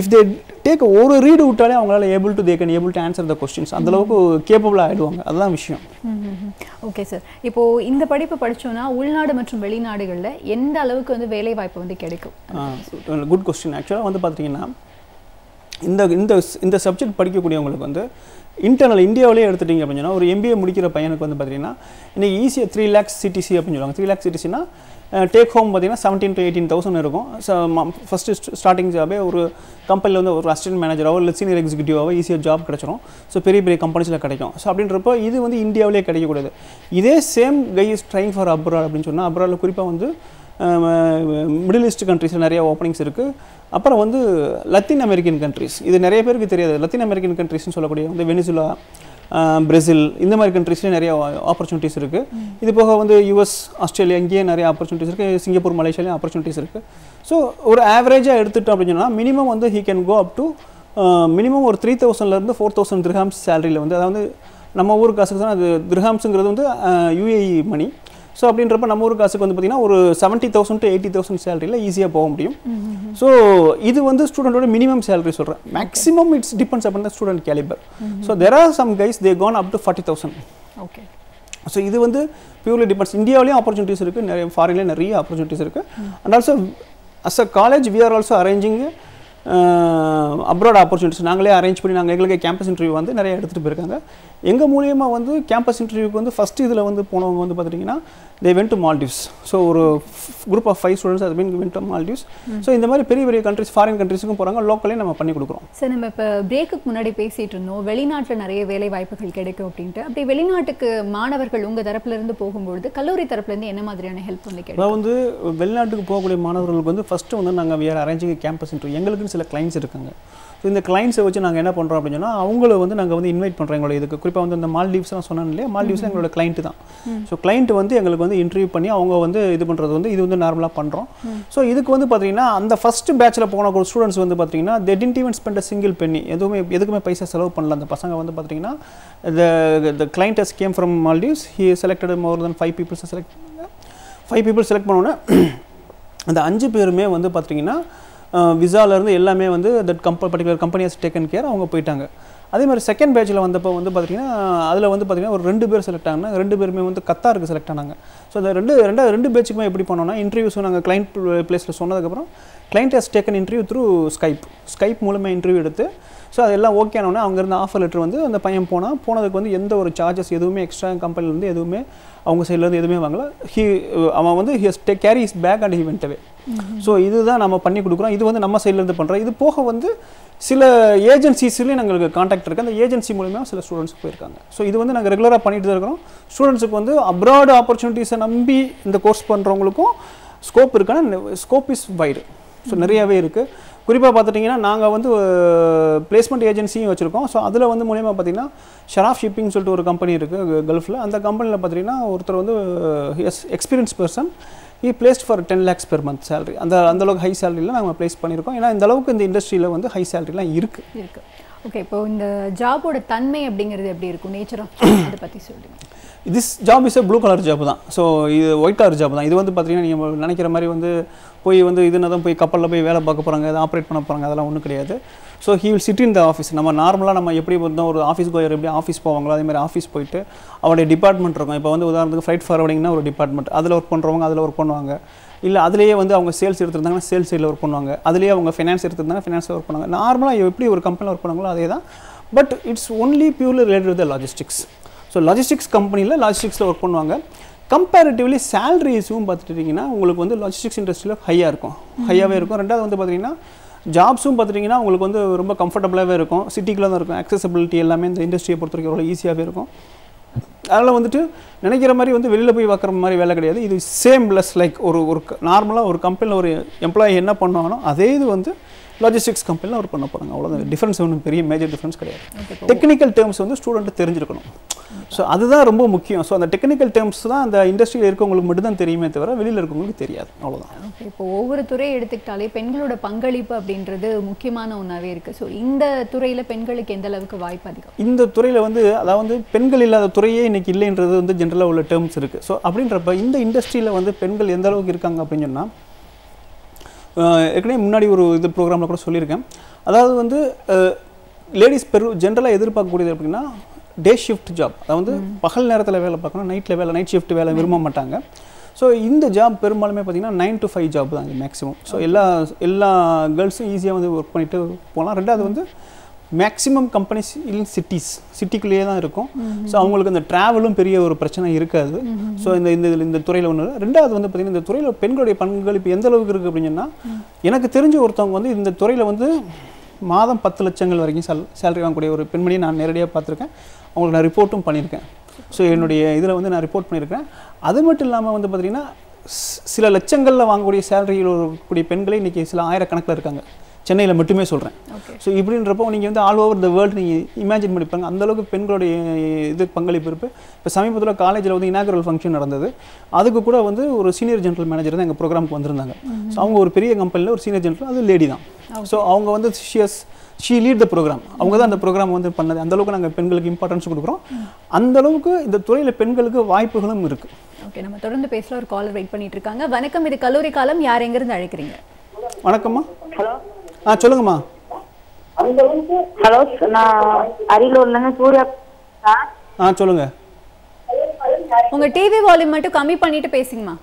இஃப் தே டேக் ஒரு ரீடு விட்டாலே அவங்களால able to they can able to answer the questions அந்தளவுக்கு கேப்பபிள் ஆகிடுவாங்க அதுதான் விஷயம். ஓகே சார் இப்போ இந்த படிப்பு படிச்சோம்னா உள்நாடு மற்றும் வெளிநாடுகள்ல எந்த அளவுக்கு வந்து வேலை வாய்ப்பு வந்து கிடைக்கும்? குட் கொஸ்டின் ஆக்சுவலாக வந்து பார்த்தீங்கன்னா இந்த இந்த இந்த சப்ஜெக்ட் படிக்கக்கூடியவங்களுக்கு வந்து இன்டர்னல் இந்தியாவிலே எடுத்துட்டிங்க அப்படின்னு ஒரு எம்பிஏ முடிக்கிற பையனுக்கு வந்து பார்த்தீங்கன்னா இன்றைக்கி ஈஸியாக த்ரீ லேக்ஸ் சிடிசி அப்படின்னு சொல்லுவாங்க. த்ரீ லேக்ஸ் சிடிசினா டேக் ஹோம் பார்த்தீங்கன்னா செவன்டீன் டு எயிட்டீன் தௌசண்ட் இருக்கும். ஸோ ஃபஸ்ட்டு ஸ்டார்டிங் ஜாபே ஒரு கம்பெனியில் வந்து ஒரு அசிஸ்டன்ட் மேனேஜராகவோ இல்லை சீனியர் எக்ஸிக்யூட்டிவாகவோ ஈஸியாக ஜாப் கிடச்சிரும். ஸோ பெரிய பெரிய கம்பெனிஸில் கிடைக்கும். ஸோ அப்படின்றப்போ இது வந்து இந்தியாவிலே கிடைக்கக்கூடாது இதே same guy is trying for abroad அப்படின்னு சொன்னால் அப்ராடில் குறிப்பாக வந்து மிடில் ஈஸ்ட் கண்ட்ரீஸில் நிறைய ஓப்பனிங்ஸ் இருக்குது அப்புறம் வந்து லத்தீன் அமெரிக்கன் கண்ட்ரீஸ் இது நிறைய பேருக்கு தெரியாது. லத்தீன் அமெரிக்கன் கண்ட்ரீஸ்னு சொல்லக்கூடிய வந்து வெனிசுலா பிரேசில் இந்த மாதிரி கண்ட்ரீஸ்லேயும் நிறைய ஆப்பர்ச்சுனிட்டிஸ் இருக்குது இது போக வந்து யூஎஸ் ஆஸ்திரேலியா இங்கேயே நிறைய ஆப்பர்ச்சுனிட்டிஸ் இருக்குது சிங்கப்பூர் மலேசியாலையும் ஆப்பர்ச்சுனிட்டிஸ் இருக்குது ஸோ ஒரு ஆவரேஜாக எடுத்துட்டோம் அப்படின்னா மினிமம் வந்து he can go up to minimum ஒரு த்ரீ தௌசண்ட்லேருந்து ஃபோர் தௌசண்ட் திருஹாம்ஸ் சேலரியில் வந்து அதாவது நம்ம ஊர் காசுக்கு தான் அது திருஹாம்ஸுங்கிறது வந்து யூஏஇ மணி ஸோ அப்படின்றப்ப நம்ம ஊர் காசுக்கு வந்து பார்த்தீங்கன்னா ஒரு seventy thousand to eighty thousand சேலரியில் ஈஸியாக போக முடியும். ஸோ இது வந்து ஸ்டூடெண்டோட மினிமம் சேலரி சொல்கிறேன் maximum it's depends upon the student calibre so there are some guys they gone up to forty thousand okay so இது வந்து பியூர்லி டிபெண்ட்ஸ் இந்தியாவிலையும் ஆப்பர்ச்சுனிட்டிஸ் இருக்குது நிறைய ஃபாரின்லேயும் நிறைய ஆப்பர்ச்சுனிட்டிஸ் இருக்குது and also as a college we are also arranging abroad opportunities நாங்களே arrange பண்ணி நாங்கள் எங்களுக்கு கேம்பஸ் இன்டர்வியூ வந்து நிறைய எடுத்துகிட்டு போயிருக்காங்க. எங்கள் மூலியமாக வந்து கேம்பஸ் இன்டர்வியூக்கு வந்து ஃபஸ்ட் இதில் வந்து போனவங்க வந்து பார்த்துட்டிங்கன்னா they went to Maldives so ஒரு குரூப் ஆஃப் ஃபைவ் ஸ்டூடெண்ட்ஸ் அது mean went to Maldives so இந்த மாதிரி பெரிய பெரிய கண்ட்ரிஸ் ஃபாரின் கண்ட்ரிஸுக்கும் போகிறாங்க லோக்கலே நம்ம பண்ணி கொடுக்குறோம். சார் நம்ம இப்போ பிரேக்குக்கு முன்னாடி பேசிட்டு இருந்தோம். வெளிநாட்டில் நிறைய வேலை வாய்ப்புகள் கிடைக்கும் அப்படின்ட்டு. அப்படி வெளிநாட்டுக்கு மாணவர்கள் உங்க தரப்புல இருந்து போகும்பொழுது கல்லூரி தரப்புல இருந்து என்ன மாதிரியான ஹெல்ப் வந்து கிடைக்கும்? வந்து வெளிநாட்டுக்கு போகக்கூடிய மாணவர்களுக்கு வந்து ஃபஸ்ட்டு வந்து நாங்கள் விஆர் அரேஞ்சிங் கேம்பஸ் இன்டர்வியூ எங்களுக்குன்னு சில கிளைண்ட்ஸ் இருக்காங்க. ஸோ இந்த கிளைண்ட்ஸை வச்சு நாங்கள் என்ன பண்ணுறோம் அப்படின்னு சொன்னால் அவங்கள வந்து நாங்கள் வந்து இன்வைட் பண்ணுறோம் எங்களோட இதுக்கு குறிப்பாக வந்து இந்த மால்டீவ்ஸ்லாம் சொன்னேன் இல்லையா? மால்டீவ்ஸ் எங்களோட கிளைண்ட் தான். ஸோ கிளைண்ட் வந்து எங்களுக்கு வந்து இன்டர்வியூ பண்ணி அவங்க வந்து இது பண்ணுறது வந்து இது வந்து நார்மலாக பண்ணுறோம் ஸோ இதுக்கு வந்து பார்த்தீங்கன்னா அந்த ஃபஸ்ட்டு பேட்சில் போன ஒரு ஸ்டூடெண்ட்ஸ் வந்து பார்த்தீங்கன்னா they didn't even spend single penny எதுவுமே எதுக்குமே பைசா செலவு பண்ணல. அந்த பசங்க வந்து பார்த்தீங்கன்னா the the client has came from Maldives he selected more then five peoples select five people select பண்ணோன்னே அந்த அஞ்சு பேருமே வந்து பார்த்தீங்கன்னா விசாலேருந்து எல்லாமே வந்து that Kamba particular company has taken care அவங்க போயிட்டாங்க. அதே மாதிரி செகண்ட் பேட்சில் வந்தப்போ வந்து பார்த்தீங்கன்னா அதில் வந்து பார்த்தீங்கன்னா ஒரு ரெண்டு பேர் செலக்ட் ஆனாங்க ரெண்டு பேருமே வந்து கத்தாருக்கு செலக்ட் ஆனாங்க. ஸோ அந்த ரெண்டு ரெண்டு ரெண்டு பேட்சுக்குமே எப்படி பண்ணோம்னா இன்டர்வியூஸும் நாங்கள் கிளைண்ட் பிளேஸில் சொன்னதுக்கப்புறம் client has taken interview through Skype Skype மூலமாக இன்டர்வியூ எடுத்து ஸோ அதெல்லாம் ஓகே ஆனோடனே அவங்க இருந்த ஆஃபர் லெட்டர் வந்து அந்த பையன் போனால் போனதுக்கு வந்து எந்த ஒரு சார்ஜஸ் எதுவுமே எக்ஸ்ட்ரா கம்பெனிலேருந்து எதுவுமே அவங்க சைட்லேருந்து எதுவுமே வாங்கல. ஹி அவன் வந்து he has take carry his bag and he went away so இதுதான் நம்ம பண்ணி கொடுக்குறோம். இது வந்து நம்ம சைட்லேருந்து பண்ணுறோம் இது போக வந்து சில ஏஜென்சிஸ்லேயும் எங்களுக்கு காண்டாக்ட் இருக்குது அந்த ஏஜென்சி மூலிமா சில ஸ்டூடெண்ட்ஸ் போயிருக்காங்க. ஸோ இது வந்து நாங்கள் ரெகுலராக பண்ணிட்டு தான் இருக்கிறோம். ஸ்டூடெண்ட்ஸுக்கு வந்து அப்ராட் ஆப்பர்ச்சுனிட்டிஸை நம்பி இந்த கோர்ஸ் பண்ணுறவங்களுக்கும் ஸ்கோப் இருக்கான ஸ்கோப் இஸ் வைடு ஸோ நிறையாவே இருக்குது குறிப்பாக பார்த்துட்டிங்கன்னா நாங்கள் வந்து பிளேஸ்மெண்ட் ஏஜென்சியும் வச்சுருக்கோம். ஸோ அதில் வந்து மூலியமாக பார்த்தீங்கன்னா ஷராஃப் ஷிப்பிங் சொல்லிட்டு ஒரு கம்பெனி இருக்குது கல்ஃபில் அந்த கம்பெனியில் பார்த்தீங்கன்னா ஒருத்தர் வந்து as experience person he placed for ten lakhs per month salary அந்த அந்த அளவுக்கு ஹை சேலரியில் நாங்கள் ப்ளேஸ் பண்ணியிருக்கோம் ஏன்னா இந்த அளவுக்கு இந்த இண்டஸ்ட்ரியில் வந்து ஹை சேலரிலாம் இருக்குது இருக்கு. ஓகே இப்போ இந்த ஜாபோட தன்மை அப்படிங்கிறது எப்படி இருக்கும்? நேச்சர் ஆஃப் அதை பற்றி சொல்லுங்க. This job is a blue colour job தான். ஸோ இது ஒயிட் கலர் ஜாப் தான். இது வந்து பார்த்தீங்கன்னா நீங்கள் நினைக்கிற மாதிரி வந்து போய் வந்து இதுனா தான் போய் கப்பலில் போய் வேலை பார்க்க போகிறாங்க அதை ஆப்ரேட் பண்ண போகிறாங்க அதெல்லாம் ஒன்றும் கிடையாது. So he will sit in the office நம்ம நார்மலாக நம்ம எப்படி இருந்தோம் ஒரு ஆஃபீஸ் கோயர் எப்படி ஆஃபீஸ் போவாங்களோ அதே மாதிரி ஆஃபீஸ் போயிட்டு அவருடைய டிபார்ட்மெண்ட் இருக்கும். இப்போ வந்து உதாரணத்துக்கு ஃப்ளைட் ஃபார்வர்டிங்னா ஒரு டிபார்ட்மெண்ட் அதில் ஒர்க் பண்ணுறவங்க அதில் ஒர்க் பண்ணுவாங்க. இல்லை அதுலேயே வந்து அவங்க சேல்ஸ் எடுத்திருந்தாங்கன்னா சேல்ஸ் சைடில் ஒர்க் பண்ணுவாங்க. அதுலேயே அவங்க ஃபினான்ஸ் எடுத்திருந்தாங்க ஃபினான்ஸில் ஒர்க் பண்ணுவாங்க. நார்மலாக எப்படி ஒரு கம்பெனியில் ஒர்க் பண்ணுவாங்களோ அதே தான் but it's only purely related the logistics so logistics கம்பெனியில் லாஜிஸ்டிக்ஸில் ஒர்க் பண்ணுவாங்க. கம்பேரிட்டிவ்லி சேலரிஸும் பார்த்துட்டிங்கன்னா உங்களுக்கு வந்து லாஜிஸ்டிக்ஸ் இண்டஸ்ட்ரியில் ஹையாக இருக்கும். ஹையாகவே இருக்கும். ரெண்டாவது வந்து பார்த்தீங்கன்னா ஜாப்ஸும் பார்த்துட்டிங்கன்னா உங்களுக்கு வந்து ரொம்ப கம்ஃபர்டபுளாகவே இருக்கும். சிட்டிக்குள்ளே தான் இருக்கும். Accessibility எல்லாமே இந்த இண்டஸ்ட்ரியை பொறுத்த வரைக்கும் எவ்வளோ ஈஸியாகவே இருக்கும். அதனால் வந்துட்டு நினைக்கிற மாதிரி வந்து வெளியில் போய் பார்க்குற மாதிரி வேலை கிடையாது. இது சேம் ப்ளஸ் லைக் ஒரு ஒரு நார்மலாக ஒரு கம்பெனியில் ஒரு எம்ப்ளாயி என்ன பண்ணுவாங்களோ அதே இது வந்து லாஜிஸ்டிக்ஸ் கம்பெனியில் ஒர்க் பண்ண போகிறாங்க அவ்வளோதான் டிஃப்ரென்ஸ் ஒன்றும் பெரிய மேஜர் டிஃப்ரென்ஸ் கிடையாது. டெக்னிக்கல் டேர்ம்ஸ் வந்து ஸ்டூடெண்ட் தெரிஞ்சிருக்கணும் ஸோ அதுதான் ரொம்ப முக்கியம். ஸோ அந்த டெக்னிக்கல் டேர்ம்ஸ் தான் அந்த இண்டஸ்ட்ரியில் இருக்கவங்களுக்கு மட்டும் தான் தெரியுமே தவிர வெளியில் இருக்கவங்களுக்கு தெரியாது. அவ்வளோதான் ஓகே இப்போ ஒவ்வொரு துறையை எடுத்துக்கிட்டாலே பெண்களோட பங்களிப்பு அப்படின்றது முக்கியமான ஒன்றாவே இருக்குது ஸோ இந்த துறையில் பெண்களுக்கு எந்த அளவுக்கு வாய்ப்பு அதிகம்? இந்த துறையில் வந்து அதாவது பெண்கள் இல்லாத துறையே இன்னைக்கு இல்லைன்றது வந்து ஜென்ரலாக உள்ள டேர்ம்ஸ் இருக்குது ஸோ அப்படின்றப்ப இந்த இண்டஸ்ட்ரியில் வந்து பெண்கள் எந்த அளவுக்கு இருக்காங்க அப்படின்னு சொன்னால் ஏற்கனவே முன்னாடி ஒரு இது ப்ரோக்ராமில் கூட சொல்லியிருக்கேன். அதாவது வந்து லேடிஸ் பெரு ஜென்ரலாக எதிர்பார்க்கக்கூடியது அப்படின்னா டே ஷிஃப்ட் ஜாப் அதாவது பகல் நேரத்தில் வேலை பார்க்கணும் நைட்டில் வேலை நைட் ஷிஃப்ட் வேலை விரும்ப மாட்டாங்க. ஸோ இந்த ஜாப் பெரும்பாலுமே பார்த்தீங்கன்னா நைன் டு ஃபைவ் ஜாப் தான் இது மேக்ஸிமம் ஸோ எல்லா எல்லா கேர்ள்ஸும் ஈஸியாக வந்து ஒர்க் பண்ணிட்டு போகலாம். ரெண்டாவது வந்து மேக்ஸிமம் கம்பெனிஸ் இன் சிட்டிஸ் சிட்டிக்குள்ளேயே தான் இருக்கும். ஸோ அவங்களுக்கு அந்த ட்ராவலும் பெரிய ஒரு பிரச்சனை இருக்காது. ஸோ இந்த இந்த இதுல- இந்த துறையில் ஒன்று ரெண்டாவது வந்து பார்த்திங்கன்னா இந்த துறையில் பெண்களுடைய பங்களிப்பு எந்த அளவுக்கு இருக்குது அப்படின்னு சொன்னால் எனக்கு தெரிஞ்ச ஒருத்தவங்க வந்து இந்த துறையில் வந்து மாதம் பத்து லட்சங்கள் வரைக்கும் சல் சேலரி வாங்கக்கூடிய ஒரு பெண்மணியை நான் நேரடியாக பார்த்துருக்கேன். அவங்களுக்கு நான் ரிப்போர்ட்டும் பண்ணியிருக்கேன். ஸோ என்னுடைய இதில் வந்து நான் ரிப்போர்ட் பண்ணியிருக்கேன். அது மட்டும் இல்லாமல் வந்து பார்த்திங்கன்னா சில லட்சங்களில் வாங்கக்கூடிய சேலரியில் இருக்கக்கூடிய பெண்களே இன்றைக்கி சில ஆயிரக்கணக்கில் இருக்காங்க. சென்னையில் மட்டுமே சொல்கிறேன் ஸோ இப்படின்றப்போ நீங்கள் வந்து ஆல் ஓவர் த வேர்ல்டு நீங்கள் இமேஜின் பண்ணிப்பாங்க அந்த அளவுக்கு பெண்களுடைய இது பங்களிப்பு இருக்கு. இப்போ சமீபத்தில் காலேஜில் வந்து இனாகரல் ஃபங்க்ஷன் நடந்தது. அதுக்கு கூட வந்து ஒரு சீனியர் ஜென்ரல் மேனேஜர் தான் எங்கள் ப்ரோக்ராமுக்கு வந்திருந்தாங்க. ஸோ அவங்க ஒரு பெரிய கம்பெனியில் ஒரு சீனியர் ஜென்ரல் அது லேடி தான். ஸோ அவங்க வந்து she's she lead the programme அவங்க தான் அந்த ப்ரோக்ராம் வந்து பண்ணது. அந்த அளவுக்கு நாங்கள் பெண்களுக்கு இம்பார்ட்டன்ஸ் கொடுக்குறோம். அந்த அளவுக்கு இந்த துறையில் பெண்களுக்கு வாய்ப்புகளும் இருக்குது ஓகே நம்ம தொடர்ந்து பேசல ஒரு காலர் வெயிட் பண்ணிட்டு இருக்காங்க. வணக்கம் இது கல்லூரி காலம். யார் எங்கிருந்து அழைக்கிறீங்க? வணக்கம்மா. ஹலோ. ஆ சொல்லுங்கம்மா. ஹலோ நான் அரியலூர்லேருந்து சூர்யா பேசுறேன். ஆ சொல்லுங்கள் உங்க டிவி வால்யூம் மட்டும் கம்மி பண்ணிட்டு பேசுங்கம்மா.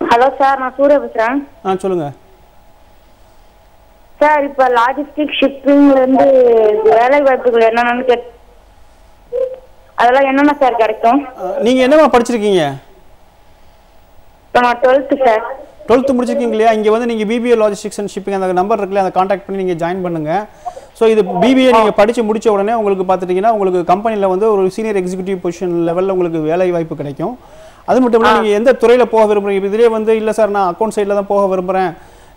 ஹலோ சார் நான் சூர்யா பேசுகிறேன் ஆ சொல்லுங்கள் சார் இப்போ லாஜிஸ்டிக் ஷிப்பிங்லேருந்து வேலை வாய்ப்புகள் என்னென்னு கேட் அதெல்லாம் என்னென்ன சார் கிடைக்கும்? நீங்கள் என்னம்மா படிச்சிருக்கீங்க? நான் டுவெல்த்து சார். டுவெல்த்து முடிச்சிருக்கீங்க இல்லையா? இங்கே வந்து நீங்கள் பிபிஏ லாஜிஸ்டிக்ஸ் அண்ட் ஷிப்பிங் அந்த நம்பர் இருக்குல்ல அதை காண்டாக்ட் பண்ணி நீங்கள் ஜாயின் பண்ணுங்கள் ஸோ இது பிபிஏ நீங்கள் படித்து முடிச்ச உடனே உங்களுக்கு பார்த்துட்டிங்கன்னா உங்களுக்கு கம்பெனியில் வந்து ஒரு சீனியர் எக்ஸிக்யூட்டிவ் பொசிஷன் லெவலில் உங்களுக்கு வேலை வாய்ப்பு கிடைக்கும். அது மட்டும் இல்லை நீங்கள் எந்த துறையில் போக விரும்புறீங்க? இப்போ இதிலே வந்து இல்லை சார் நான் அக்கௌண்ட் சைடில் தான் போக விரும்புகிறேன்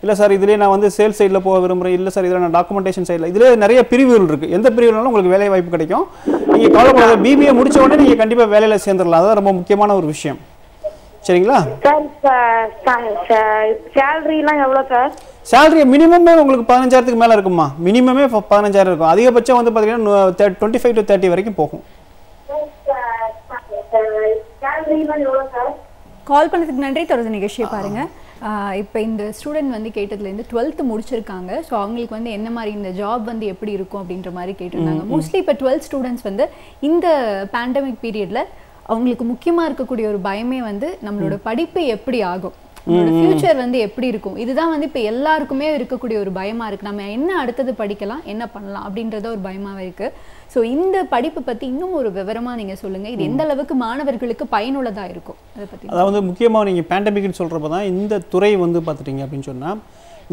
இல்லை சார் இதிலே நான் வந்து சேல்ஸ் சைடில் போக விரும்புகிறேன் இல்லை சார் இதில் நான் டாக்குமெண்டேஷன் சைடில் இதிலே நிறைய பிரிவுகள் இருக்குது எந்த பிரிவுனாலும் உங்களுக்கு வேலை வாய்ப்பு கிடைக்கும். நீங்கள் கவலைப்படாத பிபிஏ முடிச்ச உடனே நீங்கள் கண்டிப்பாக வேலையில் சேர்ந்துடலாம் அதுதான் ரொம்ப முக்கியமான ஒரு விஷயம். சரிங்களா? சார் சேலரிலாம் எவ்வளோ சார் சேலரி மினிமமே உங்களுக்கு பதினஞ்சாயிரத்துக்கு மேலே இருக்குமா? மினிமமே பதினஞ்சாயிரம் இருக்கும். அதிகபட்சம் வந்து பார்த்தீங்கன்னா டுவெண்ட்டி ஃபைவ் டு தேர்ட்டி வரைக்கும் போகும். கால் பண்ணதுக்கு நன்றி. தொடர்ந்து நிகழ்ச்சியை பாருங்க. இப்போ இந்த ஸ்டூடெண்ட் வந்து கேட்டதுலேருந்து டுவெல்த்து முடிச்சிருக்காங்க. ஸோ அவங்களுக்கு வந்து என்ன மாதிரி இந்த ஜாப் வந்து எப்படி இருக்கும் அப்படின்ற மாதிரி கேட்டிருந்தாங்க. மோஸ்ட்லி இப்போ டுவெல்த் ஸ்டூடெண்ட்ஸ் வந்து இந்த பேண்டமிக் பீரியட்ல அவங்களுக்கு முக்கியமாக இருக்கக்கூடிய ஒரு பயமே வந்து நம்மளோட படிப்பு எப்படி ஆகும்? நம்மளோட ஃபியூச்சர் வந்து எப்படி இருக்கும்? இதுதான் வந்து இப்போ எல்லாருக்குமே இருக்கக்கூடிய ஒரு பயமா இருக்கு. நம்ம என்ன அடுத்தது படிக்கலாம் என்ன பண்ணலாம் அப்படின்றத ஒரு பயமாவே இருக்கு. ஸோ இந்த படிப்பு பத்தி இன்னும் ஒரு விவரமா நீங்க சொல்லுங்க. இது எந்த அளவுக்கு மாணவர்களுக்கு பயனுள்ளதா இருக்கும்? அதை பத்தி அதாவது முக்கியமாக நீங்கள் பேண்டமிக்னு சொல்கிறப்ப தான் இந்த துறை வந்து பார்த்துட்டீங்க அப்படின்னு சொன்னால்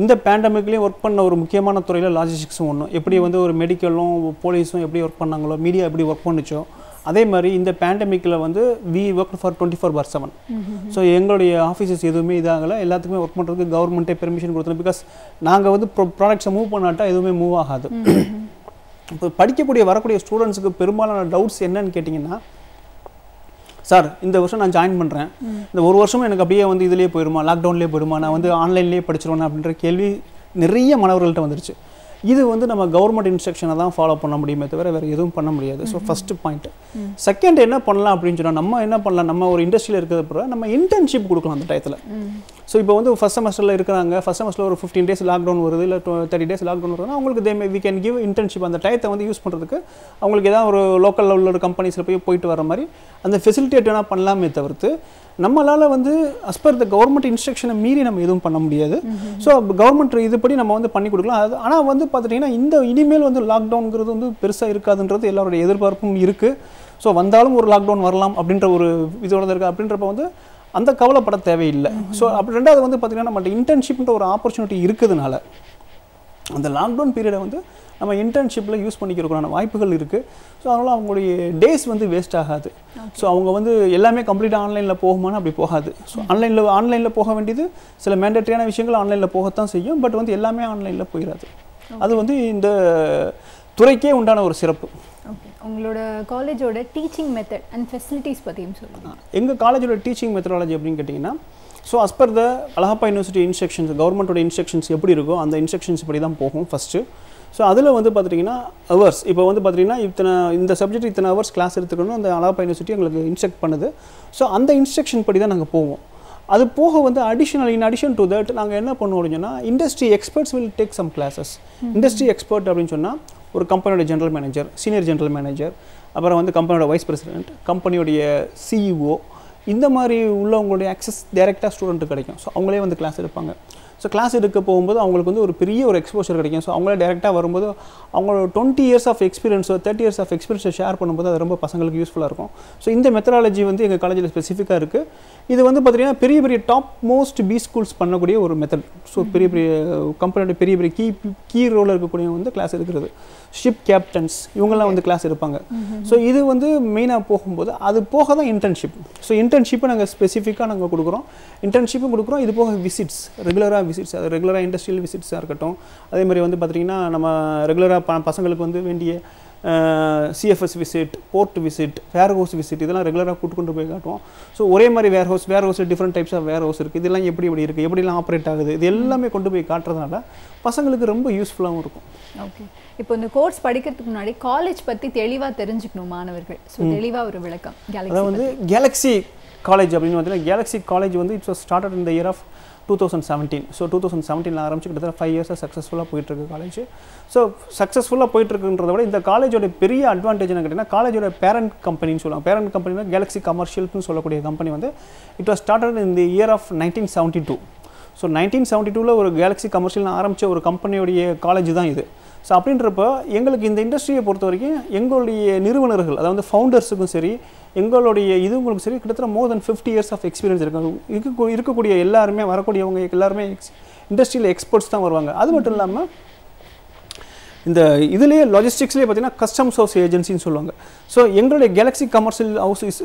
இந்த பேண்டமிக்லேயும் ஒர்க் பண்ண ஒரு முக்கியமான துறையில் லாஜிஸ்டிக்ஸும் ஒன்று எப்படி வந்து ஒரு மெடிக்கலும் போலீஸும் எப்படி ஒர்க் பண்ணாங்களோ மீடியா எப்படி ஒர்க் பண்ணுச்சோ அதே மாதிரி இந்த பேண்டமிக்கில் வந்து we work for twenty four bar seven so எங்களுடைய ஆஃபீஸஸ் எதுவுமே இதாகலை. எல்லாத்துக்குமே ஒர்க் பண்ணுறதுக்கு கவர்மெண்ட்டே பெர்மிஷன் கொடுத்தோம் பிகாஸ் நாங்கள் வந்து ப்ராடக்ட்ஸை மூவ் பண்ணாட்டா எதுவுமே மூவ் ஆகாது. இப்போ படிக்கக்கூடிய வரக்கூடிய ஸ்டூடெண்ட்ஸுக்கு பெரும்பாலான டவுட்ஸ் என்னன்னு கேட்டிங்கன்னா சார் இந்த வருஷம் நான் ஜாயின் பண்ணுறேன் இந்த ஒரு வருஷமும் எனக்கு அப்படியே வந்து இதுலேயே போயிடுமா லாக்டவுன்லேயே போயிடுமா நான் வந்து ஆன்லைன்லேயே படிச்சிருவேன்? அப்படின்ற கேள்வி நிறைய மாணவர்கள்ட்ட வந்துருச்சு. இது வந்து நம்ம கவர்மெண்ட் இன்ஸ்ட்ரக்ஷனை தான் ஃபாலோ பண்ண முடியுமே தவிர வேறு எதுவும் பண்ண முடியாது. ஸோ ஃபஸ்ட்டு பாயிண்ட் செகண்ட் என்ன பண்ணலாம் அப்படின்னு சொன்னால் நம்ம என்ன பண்ணலாம்? நம்ம ஒரு இண்டஸ்ட்ரியில் இருக்கிறத நம்ம இன்டர்ன்ஷிப் கொடுக்கலாம் அந்த டயத்தில் ஸோ இப்போ வந்து ஃபஸ்ட் செமஸ்டரில் இருக்கிறாங்க. ஃபஸ்ட் செமஸ்டரில் ஒரு ஃபிஃப்டீன் டேஸ் லாக்டவுன் வருது. இல்லை தேர்ட்டி டேஸ் லாக்டவுன் வருதுன்னா அவங்களுக்கு they we can give internship அந்த டயத்தை வந்து யூஸ் பண்ணுறதுக்கு அவங்களுக்கு ஏதாவது ஒரு லோக்கல் லெவலில் ஒரு கம்பெனிஸில் போய் போயிட்டு வர மாதிரி அந்த ஃபெசிலிட்டேட் வேணால் பண்ணலாமே தவிர்த்து நம்மளால் வந்து அஸ் பர் த கவர்மெண்ட் இன்ஸ்ட்ரக்ஷனை மீறி நம்ம எதுவும் பண்ண முடியாது. ஸோ கவர்மெண்ட் இதுபடி நம்ம வந்து பண்ணி கொடுக்கலாம். அது ஆனால் வந்து பார்த்துட்டிங்கன்னா இந்த இனிமேல் வந்து லாக்டவுனுங்கிறது வந்து பெருசாக இருக்காதுன்றது எல்லாருடைய எதிர்பார்ப்பும் இருக்குது ஸோ வந்தாலும் ஒரு லாக்டவுன் வரலாம் அப்படின்ற ஒரு இதோட இருக்குது அப்படின்றப்ப வந்து அந்த கவலைப்பட தேவையில்லை. ஸோ அப்படி ரெண்டாவது வந்து பார்த்திங்கன்னா நம்மகிட்ட இன்டர்ன்ஷிப்ன்ற ஒரு ஆப்பர்ச்சுனிட்டி இருக்குதுனால அந்த லாக்டவுன் பீரியடை வந்து நம்ம இன்டர்ன்ஷிப்பில் யூஸ் பண்ணிக்கிறதுக்கான வாய்ப்புகள் இருக்குது ஸோ அதனால் அவங்களுடைய டேஸ் வந்து வேஸ்ட் ஆகாது. ஸோ அவங்க வந்து எல்லாமே கம்ப்ளீட்டாக ஆன்லைனில் போகுமான்னு அப்படி போகாது. ஸோ ஆன்லைனில் ஆன்லைனில் போக வேண்டியது சில மேண்டேட்டரியான விஷயங்கள் ஆன்லைனில் போகத்தான் செய்யும். பட் வந்து எல்லாமே ஆன்லைனில் போயிடாது அது வந்து இந்த துறைக்கே உண்டான ஒரு சிறப்பு. ஓகே உங்களோட காலேஜோட டீச்சிங் மெத்தட் அண்ட் ஃபெசிலிட்டிஸ் பற்றியும் சொல்லுங்கள் எங்கள் காலேஜோட டீச்சிங் மெத்தடாலஜி அப்படின்னு கேட்டிங்கன்னா so as per the Alagappa University instructions கவர்மெண்ட்டோட இன்ஸ்ட்ரக்ஷன்ஸ் எப்படி இருக்கோ அந்த இன்ஸ்ட்ரக்ஷன்ஸ் படி தான் போகும் ஃபஸ்ட்டு ஸோ அதில் வந்து பார்த்துட்டிங்கன்னா ஹவர்ஸ் இப்போ வந்து பார்த்திங்கன்னா இத்தனை இந்த சப்ஜெக்ட் இத்தனை ஹவர்ஸ் கிளாஸ் எடுத்துக்கணும் அந்த அலஹப்பா யூனிவர்சிட்டி எங்களுக்கு இன்ஸ்ட்ரக்ட் பண்ணுது. ஸோ அந்த இன்ஸ்ட்ரக்ஷன் படி தான் நாங்கள் போவோம். அது போக வந்து additional in addition to that நாங்கள் என்ன பண்ணுவோம் அப்படின்னு industry experts will take some classes industry expert அப்படின்னு சொன்னால் ஒரு கம்பெனியோட general manager senior general manager அப்புறம் வந்து கம்பெனியோட வைஸ் பிரசிடென்ட் கம்பெனியோடைய சிஇஓ இந்த மாதிரி உள்ளவங்களுடைய அக்சஸ் டேரெக்டாக ஸ்டூடெண்ட்டு கிடைக்கும். ஸோ அவங்களே வந்து கிளாஸ் எடுப்பாங்க. ஸோ கிளாஸ் எடுக்க போகும்போது அவங்களுக்கு வந்து ஒரு பெரிய ஒரு எக்ஸ்போஷர் கிடைக்கும். ஸோ அவங்களே டேரெக்டாக வரும்போது அவங்களோட டுவெண்ட்டி இயர்ஸ் ஆஃப் எக்ஸ்பீரியன்ஸோ தேர்ட்டி இயர்ஸ் ஆஃப் எக்ஸ்பீரியன்ஸை ஷேர் பண்ணும்போது அது ரொம்ப பசங்களுக்கு யூஸ்ஃபுல்லாக இருக்கும். ஸோ இந்த மெத்தடாலஜி வந்து எங்கள் காலேஜில் ஸ்பெசிஃபிக்காக இருக்குது இது வந்து பார்த்திங்கன்னா பெரிய பெரிய டாப் மோஸ்ட் பி ஸ்கூல்ஸ் பண்ணக்கூடிய ஒரு மெத்தட் ஸோ பெரிய பெரிய கம்பெனியோட பெரிய பெரிய கீ கீ ரோலில் இருக்கக்கூடிய வந்து கிளாஸ் எடுக்கிறது. ஷிப் கேப்டன்ஸ் இவங்கெல்லாம் வந்து கிளாஸ் எடுப்பாங்க. ஸோ இது வந்து மெயினாக போகும்போது அது போக தான் இன்டர்ன்ஷிப் ஸோ இன்டர்ன்ஷிப்பை நாங்கள் ஸ்பெசிஃபிக்காக நாங்கள் கொடுக்குறோம். இன்டர்ன்ஷிப்பும் கொடுக்குறோம் இது போக விசிட்ஸ் ரெகுலராக விசிட்ஸ் அது ரெகுலராக இண்டஸ்ட்ரியல் விசிட்ஸாக இருக்கட்டும். அதே மாதிரி வந்து பார்த்திங்கன்னா நம்ம ரெகுலராக ப பசங்களுக்கு வந்து வேண்டிய CFS visit port visit warehouse visit இதெல்லாம் ரெகுலராக கூட்டு கொண்டு போய் காட்டுவோம். ஸோ ஒரே மாதிரி warehouse warehouse different types of warehouse இருக்குது இதெல்லாம் எப்படி எப்படி இருக்குது எப்படிலாம் ஆப்ரேட் ஆகுது? இது எல்லாமே கொண்டு போய் காட்டுறதுனால பசங்களுக்கு ரொம்ப யூஸ்ஃபுல்லாகவும் இருக்கும். ஓகே இப்போ இந்த கோர்ஸ் படிக்கிறதுக்கு முன்னாடி காலேஜ் பற்றி தெளிவாக தெரிஞ்சுக்கணும் மாணவர்கள். ஸோ தெளிவாக ஒரு விளக்கம். அதாவது வந்து கேலக்ஸி காலேஜ் அப்படின்னு பார்த்தீங்கன்னா கேலக்ஸி காலேஜ் வந்து இட்ஸ் ஸ்டார்டட் இந்த year of two thousand seventeen so two thousand செவன்டீனில் ஆரம்பிச்சு கிட்டத்தட்ட ஃபைவ் இயர்ஸாக சக்ஸஸ்ஃபுல்லாக போயிட்டுருக்கு காலேஜ் ஸோ சக்ஸஸ்ஃபுல்லாக போயிட்டுருக்குன்றத விட இந்த காலேஜோட பெரிய அட்வான்டேஜ் என்ன கேட்டிங்கன்னா காலேஜோட பேரண்ட் கம்பெனின்னு சொல்லுவாங்க. பேரண்ட் கம்பெனினா கேலக்ஸி கமர்ஷியல்னு சொல்லக்கூடிய கம்பெனி வந்து it was started in the year of nineteen seventy two so nineteen seventy டூவில் ஒரு கேலக்ஸி கமர்ஷியல்னு ஆரம்பித்த ஒரு கம்பெனியோடைய காலேஜ் தான் இது. ஸோ அப்படின்றப்போ எங்களுக்கு இந்த இண்டஸ்ட்ரியை பொறுத்த வரைக்கும் எங்களுடைய நிறுவனர்கள் அதாவது ஃபவுண்டர்ஸுக்கும் சரி எங்களுடைய இதுங்களுக்கும் சரி கிட்டத்தட்ட more than fifty years of experience இருக்காங்க இருக்கக்கூடிய எல்லாருமே வரக்கூடியவங்க எல்லாருமே இண்டஸ்ட்ரியில் எக்ஸ்பர்ட்ஸ் தான் வருவாங்க. அது மட்டும் இல்லாமல் இந்த இதுலேயே லாஜிஸ்டிக்ஸ்லேயே பார்த்தீங்கன்னா கஸ்டம்ஸ் ஹவுஸ் ஏஜென்சின்னு சொல்லுவாங்க. ஸோ எங்களுடைய Galaxy commercial house is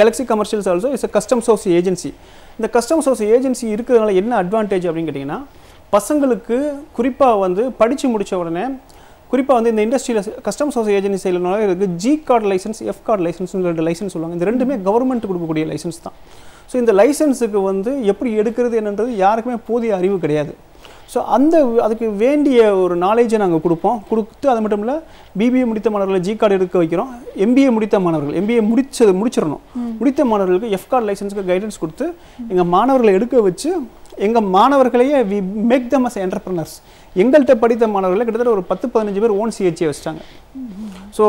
Galaxy commercials also is a customs house agency இந்த கஸ்டம்ஸ் ஹவுஸ் ஏஜென்சி இருக்கிறதுனால என்ன அட்வான்டேஜ் அப்படின்னு கேட்டிங்கன்னா பசங்களுக்கு குறிப்பாக வந்து படித்து முடித்த உடனே குறிப்பாக வந்து இந்த இண்டஸ்ட்ரியில் கஸ்டம்ஸ் ஹவுஸ் ஏஜென்சி சைடில் இருக்குது G card license F card license ரெண்டு லைசன்ஸ் சொல்லுவாங்க. இந்த ரெண்டுமே கவர்மெண்ட் கொடுக்கக்கூடிய லைசன்ஸ் தான். ஸோ இந்த லைசன்ஸுக்கு வந்து எப்படி எடுக்கிறது என்னன்றது யாருக்குமே போதிய அறிவு கிடையாது. ஸோ அந்த அதுக்கு வேண்டிய ஒரு நாலேஜை நாங்கள் கொடுப்போம். கொடுத்து அது மட்டும் இல்லை பிபிஏ முடித்த மாணவர்களை ஜி கார்டு எடுக்க வைக்கிறோம். எம்பிஏ முடித்த மாணவர்கள் எம்பிஏ முடிச்சது முடிச்சிடணும். முடித்த மாணவர்களுக்கு எஃப் கார்டு லைசன்ஸுக்கு கைடன்ஸ் கொடுத்து எங்கள் மாணவர்களை எடுக்க வச்சு எங்கள் மாணவர்களையே we make them as entrepreneurs எங்கள்கிட்ட படித்த மாணவர்களை கிட்டத்தட்ட ஒரு பத்து பதினஞ்சு பேர் ஓன் சிஹெச்ஏ வச்சிட்டாங்க. ஸோ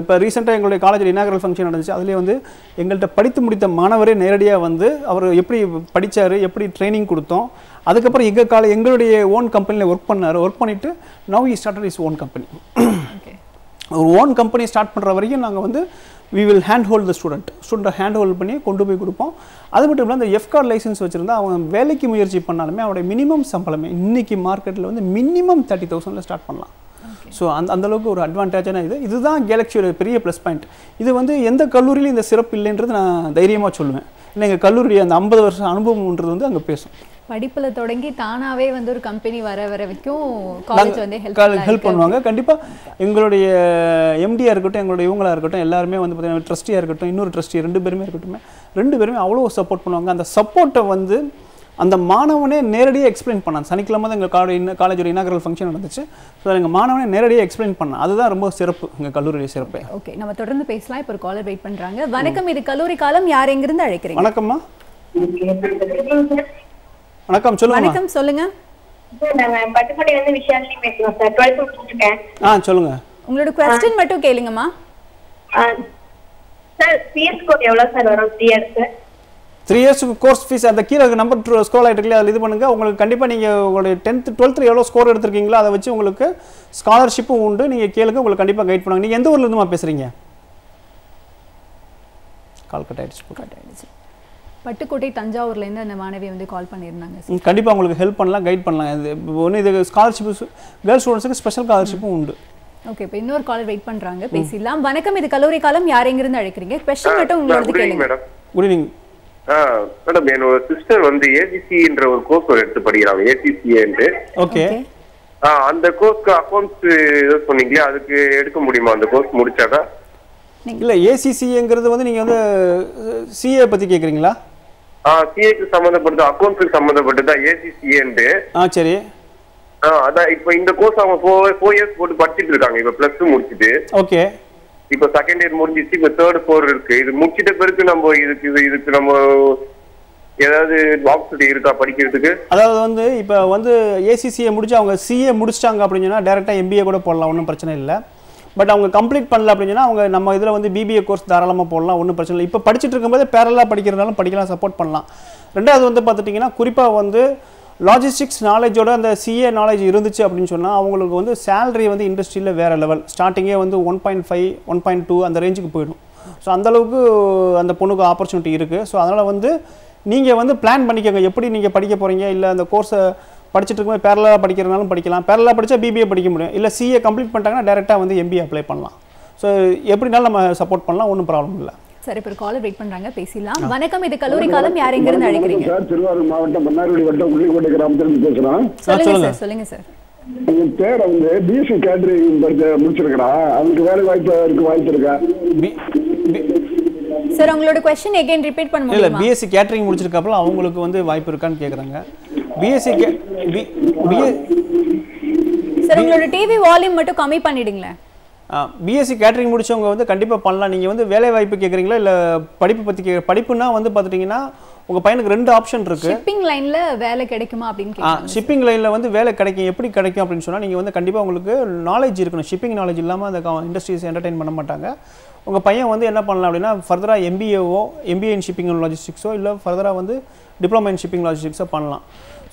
இப்போ ரீசெண்டாக எங்களுடைய காலேஜில் இனாகரல் ஃபங்க்ஷன் நடந்துச்சு. அதுலேயே வந்து எங்கள்கிட்ட படித்து முடித்த மாணவரே நேரடியாக வந்து அவர் எப்படி படித்தார் எப்படி ட்ரைனிங் கொடுத்தோம் அதுக்கப்புறம் எங்கள் கால எங்களுடைய ஓன் கம்பெனியில் ஒர்க் பண்ணார். ஒர்க் பண்ணிவிட்டு now he started his own company ஒரு ஓன் கம்பெனி ஸ்டார்ட் பண்ணுற வரைக்கும் நாங்கள் வந்து we will hand hold the student ஸ்டூடெண்ட்டை hand hold பண்ணி கொண்டு போய் கொடுப்போம். அது மட்டும் இல்லாமல் அந்த எஃப் கார்டு லைசன்ஸ் வச்சுருந்தா அவன் வேலைக்கு முயற்சி பண்ணாலுமே அவனுடைய மினிமம் சம்பளமே இன்னைக்கு மார்க்கெட்டில் வந்து மினிமம் தேர்ட்டி தௌசண்டில் ஸ்டார்ட் பண்ணலாம். ஸோ அந்த அந்த அளவுக்கு ஒரு அட்வான்டேஜான இது. இதுதான் கேலக்ஸியோட பெரிய ப்ளஸ் பாயிண்ட் இது வந்து எந்த கல்லூரியிலும் இந்த சிறப்பு இல்லைன்றது நான் தைரியமாக சொல்லுவேன். இல்லை எங்கள் கல்லூரிய அந்த ஐம்பது வருஷம் அனுபவம்ன்றது வந்து அங்கே பேசும். படிப்புல தொடங்கி தானாவே வந்து ஒரு கம்பெனி வர வர வரைக்கும் காலேஜ் வந்து ஹெல்ப் ஹெல்ப் பண்ணுவாங்க. கண்டிப்பாக எங்களுடைய எம்டியாக இருக்கட்டும் எங்களுடைய இவங்களா இருக்கட்டும் எல்லாருமே வந்து பார்த்தீங்கன்னா ட்ரஸ்டியாக இருக்கட்டும் இன்னொரு ட்ரஸ்டி ரெண்டு பேருமே இருக்கட்டும் ரெண்டு பேருமே அவ்வளோ சப்போர்ட் பண்ணுவாங்க. அந்த சப்போர்ட்டை வந்து அந்த மாணவனே நேரடியாக எக்ஸ்பிளைன் பண்ணான். சனிக்கிழமை தான் எங்கள் காலேஜ் காலேஜோட இனாகரல் ஃபங்க்ஷன் நடந்துச்சு. ஸோ எங்கள் மாணவனே நேரடியாக எக்ஸ்பிளைன் பண்ணான். அதுதான் ரொம்ப சிறப்பு. எங்கள் கல்லூரியுடைய சிறப்பே. ஓகே நம்ம தொடர்ந்து பேசலாம். இப்போ ஒரு காலர் வெயிட் பண்றாங்க. வணக்கம் இது கல்லூரி காலம் யார் எங்கிருந்து அழைக்கிறீங்க? வணக்கம்மா. வணக்கம் சொல்லுங்கம்மா வணக்கம் சொல்லுங்க. ஆ சொல்லுங்க. உங்களோட கொஸ்டின் மட்டும் கேளுங்கம்மா. சார் சிஎஸ் கோட் எவ்வளவு சார் வரும்? இயர்ஸ் கோர்ஸ் ஃபீஸ் அந்த கீழே நம்பர் ஸ்கோர் ஆகிட்டு இருக்குல்ல அதில் இது பண்ணுங்க. உங்களுக்கு கண்டிப்பாக நீங்கள் உங்களுடைய டென்த்து டுவெல்த்தில் எவ்வளோ ஸ்கோர் எடுத்திருக்கீங்களோ அதை வச்சு உங்களுக்கு ஸ்காலர்ஷிப்பும் உண்டு. நீங்கள் கேளுங்க உங்களுக்கு கண்டிப்பாக கைட் பண்ணுவாங்க. நீங்கள் எந்த ஊர்ல இருந்துமா பேசுகிறீங்க கால் கட் ஆயிடுச்சு கட் ஆயிடுச்சு. பட்டுக்கோட்டை தஞ்சாவூர்ல இருந்து அந்த மாணவி வந்து கால் பண்ணியிருந்தாங்க கண்டிப்பாக உங்களுக்கு ஹெல்ப் பண்ணலாம் கைட் பண்ணலாம். இது ஒன்று இது ஸ்காலர்ஷிப் கேர்ள்ஸ் ஸ்டூடெண்ட்ஸுக்கு ஸ்பெஷல் ஸ்காலர்ஷிப்பும் உண்டு. ஓகே இப்போ இன்னொரு காலர் வெயிட் பண்றாங்க. பேசிடலாம். வணக்கம் இது கல்லூரி காலம் யார் எங்கிருந்து அழைக்கிறீங்க? கொஸ்டின் மட்டும் உங்களோட கேளுங்க. Madam good evening ah madam என்னோட சிஸ்டர் வந்து ஏசிசின்ற ஒரு கோர்ஸ் ஒரு எடுத்து படிக்கிறாங்க ஏசிசிஏன்ட்டு ஓகே Okay. ஆ அந்த கோர்ஸ்க்கு அக்கௌண்ட்ஸ் ஏதோ சொன்னீங்களே அதுக்கு எடுக்க முடியுமா? அந்த கோர்ஸ் முடிச்சாக்கா? இல்லை ஏசிசிங்கிறது வந்து நீங்கள் வந்து சிஏ பற்றி கேட்குறீங்களா ஆ சிஏக்கு சம்மந்தப்பட்டது அக்கௌண்ட்ஸுக்கு சம்மந்தப்பட்டது தான் ஏசிசிஏன்ட்டு ஆ சரி. ஆ அதான் இப்போ இந்த கோர்ஸ் அவங்க ஃபோர் ஃபோர் இயர்ஸ் போட்டு படிச்சிட்டு இருக்காங்க. இப்போ ப்ளஸ் டூ முடிச்சுட்டு. ஓகே இப்போ செகண்ட் இயர் முடிஞ்சிச்சு இப்போ தேர்ட் ஃபோர் இருக்கு. இது முடிச்சிட்ட பிறகு நம்ம இதுக்கு இது இதுக்கு நம்ம ஏதாவது ஆப்பர்ச்சுனிட்டி இருக்கா படிக்கிறதுக்கு? அதாவது வந்து இப்போ வந்து ஏசிசிஏ முடிச்சு அவங்க சிஏ முடிச்சிட்டாங்க அப்படின்னு சொன்னால் டேரெக்டாக எம்பிஏ கூட போடலாம். ஒன்றும் பிரச்சனை இல்லை. பட் அவங்க கம்ப்ளீட் பண்ணல அப்படின்னா அவங்க நம்ம இதில் வந்து பிபிஏ கோர்ஸ் தாராளமாக போடலாம் ஒன்றும் பிரச்சனை இல்லை. இப்போ படிச்சுட்டு இருக்கும்போது பேரலாக படிக்கிறதாலும் படிக்கலாம் சப்போர்ட் பண்ணலாம். ரெண்டாவது வந்து பார்த்துட்டிங்கன்னா குறிப்பாக வந்து லாஜிஸ்டிக்ஸ் நாலேஜோட அந்த சிஏ நாலேஜ் இருந்துச்சு அப்படின்னு சொன்னால் அவங்களுக்கு வந்து சேலரி வந்து இண்டஸ்ட்ரியில் வேறு லெவல் ஸ்டார்டிங்கே வந்து one point five one point two அந்த ரேஞ்சுக்கு போயிடும். ஸோ அந்தளவுக்கு அந்த பொண்ணுக்கு ஆப்பர்ச்சுனிட்டி இருக்குது ஸோ அதனால் வந்து நீங்கள் வந்து பிளான் பண்ணிக்கோங்க. எப்படி நீங்கள் படிக்க போகிறீங்க இல்லை அந்த கோர்ஸை படிச்சுட்டு இருக்கும்போது பேரலாக படிக்கிறனாலும் படிக்கலாம். பேரலாக படித்தா பிபிஏ படிக்க முடியும். இல்லை சிஏ கம்ப்ளீட் பண்ணிட்டாங்கன்னா டேரெக்டாக வந்து எம்பிஏ அப்ளை பண்ணலாம். ஸோ எப்படினாலும் நம்ம சப்போர்ட் பண்ணலாம். ஒன்றும் ப்ராப்ளம் இல்லை. சரி இப்போ காலர் வெயிட் பண்றாங்க. பேசிடலாம். வணக்கம். இது கல்லூரி காலம் யார் எங்கிருந்து அழைக்கிறீங்க? சார். திருவாரூர் மாவட்டம் மன்னார்குடி வட்டம் உள்ளிக்கோட்டை கிராமத்திலிருந்து பேசுறேன். சொல்லுங்க சொல்லுங்க. சார் சொல்லுங்க சார் என் பேரை வந்து பிஎஸ்சி கேட்டரிங் படிச்ச முடிச்சிருக்கிறா? அவனுக்கு வேலை வாய்ப்பு இருக்கு வாய்ப்பு இருக்கா? சார் உங்களோட கொஸ்டின் எகைன் ரிப்பீட் பண்ண இல்லை முடியுமா? பிஎஸ்சி கேட்டரிங் முடிச்சிருக்கப்பல அவங்களுக்கு வந்து வாய்ப்பு இருக்கான்னு கேட்குறாங்க பிஎஸ்சி கே பி சார் உங்களோட டிவி வால்யூம் மட்டும் கம்மி பண்ணிடுங்களேன். பிஎஸ்சி கேட்டரிங் முடிச்சவங்க வந்து கண்டிப்பாக பண்ணலாம். நீங்கள் வந்து வேலை வாய்ப்பு கேட்குறீங்களா இல்லை படிப்பு பற்றி கே படிப்புனா வந்து பார்த்துட்டிங்கன்னா உங்கள் பையனுக்கு ரெண்டு ஆப்ஷன் இருக்குது ஷிப்பிங் லைன்ல வேலை கிடைக்குமா அப்படின்னு ஷிப்பிங் லைனில் வந்து வேலை கிடைக்கும். எப்படி கிடைக்கும் அப்படின்னு சொன்னால் நீங்கள் வந்து கண்டிப்பாக உங்களுக்கு நாலேஜ் இருக்கணும். ஷிப்பிங் நாலேஜ் இல்லாமல் அந்த இண்டஸ்ட்ரீஸ் என்டர்டெயின் பண்ண மாட்டாங்க. உங்கள் பையன் வந்து என்ன பண்ணலாம் அப்படின்னா ஃபர்தராக எம்பிஏவோ எம்பிஏ இன் ஷிப்பிங் லாஜிஸ்டிக்ஸோ இல்லை ஃபர்தராக வந்து டிப்ளமா இன் ஷிப்பிங் லாஜிஸ்டிக்ஸோ பண்ணலாம்.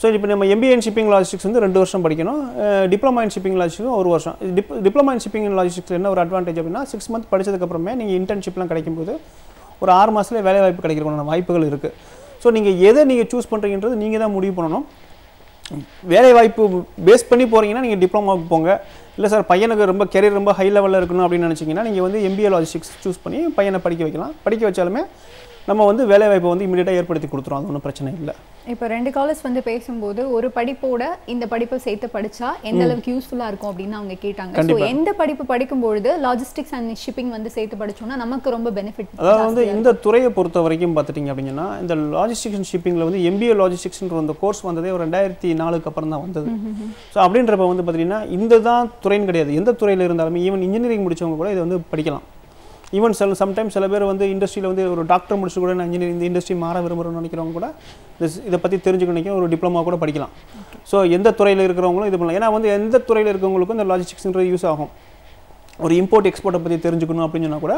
ஸோ இப்போ நம்ம எம்பிஏ இன் ஷிப்பிங் லாஜிஸ்டிக்ஸ் வந்து ரெண்டு வருஷம் படிக்கணும். டிப்ளமா இன் ஷிப்பிங் லாஜிஸ்டிக்ஸும் ஒரு வருஷம். Dip diploma in shipping logistics என்ன ஒரு அட்வான்டேஜ் அப்படின்னா சிக்ஸ் மந்த் படித்ததுக்கப்புறமே நீங்கள் இன்டர்ன்ஷிப்லாம் கிடைக்கும்போது ஒரு ஆறு மாதத்துல வேலை வாய்ப்பு கிடைக்கிறதுக்கான வாய்ப்புகள் இருக்குது ஸோ நீங்கள் எதை நீங்கள் சூஸ் பண்ணுறீங்கன்றது நீங்கள் தான் முடிவு பண்ணணும். வேலை வாய்ப்பு பேஸ் பண்ணி போகிறீங்கன்னா நீங்கள் டிப்ளமாவுக்கு போங்க. இல்லை சார் பையனுக்கு ரொம்ப கெரியர் ரொம்ப ஹை லெவலில் இருக்கணும் அப்படின்னு நினச்சிங்கன்னா நீங்கள் வந்து எம்பிஏ லாஜிஸ்டிக்ஸ் சூஸ் பண்ணி பையனை படிக்க வைக்கலாம். படிக்க வச்சாலுமே நம்ம வந்து வேலைவாய்ப்பை வந்து இமீடியட்டாக ஏற்படுத்தி கொடுத்துரும். அது ஒன்றும் பிரச்சனை இல்லை. இப்போ ரெண்டு காலர்ஸ் வந்து பேசும்போது ஒரு படிப்போட இந்த படிப்பை சேர்த்து படிச்சா எந்த அளவுக்கு யூஸ்ஃபுல்லா இருக்கும் அப்படின்னு அவங்க கேட்டாங்க. ஸோ. எந்த படிப்பு படிக்கும்பொழுது லாஜிஸ்டிக்ஸ் அண்ட் ஷிப்பிங் வந்து சேர்த்து படிச்சோம்னா நமக்கு ரொம்ப பெனிஃபிட் அதாவது வந்து இந்த துறையை பொறுத்த வரைக்கும் பார்த்துட்டிங்க அப்படின்னா இந்த லாஜிஸ்டிக்ஸ் அண்ட் ஷிப்பிங்கில் வந்து எம்பிஏ லாஜிஸ்டிக்ஸ்ன்ற அந்த கோர்ஸ் வந்ததே ஒரு ரெண்டாயிரத்தி நாலுக்கு அப்புறம் தான் வந்தது. ஸோ அப்படின்றப்ப வந்து பார்த்தீங்கன்னா இந்த தான் துறைன்னு கிடையாது. எந்த துறையில் இருந்தாலுமே ஈவன் இன்ஜினியரிங் முடிச்சவங்க கூட இதை வந்து படிக்கலாம். ஈவன் சில சம்டைம்ஸ் சில பேர் வந்து இண்டஸ்ட்ரியில் வந்து ஒரு டாக்டர் முடிச்சு கூட நான் இன்ஜினியரிங் இந்த இண்டஸ்ட்ரி மாற விரும்புகிறோம்னு நினைக்கிறவங்க கூட இதை பற்றி தெரிஞ்சுக்க நினைக்கிற ஒரு டிப்ளமா கூட படிக்கலாம். ஸோ எந்த துறையில் இருக்கிறவங்களும் இது பண்ணலாம். ஏன்னா வந்து எந்த துறையில் இருக்கிறவங்களுக்கும் இந்த லாஜிஸ்டிக்ஸ்ன்றது யூஸ் ஆகும். ஒரு இம்போர்ட் எக்ஸ்போர்ட்டை பற்றி தெரிஞ்சுக்கணும் அப்படின்னு சொன்னால் கூட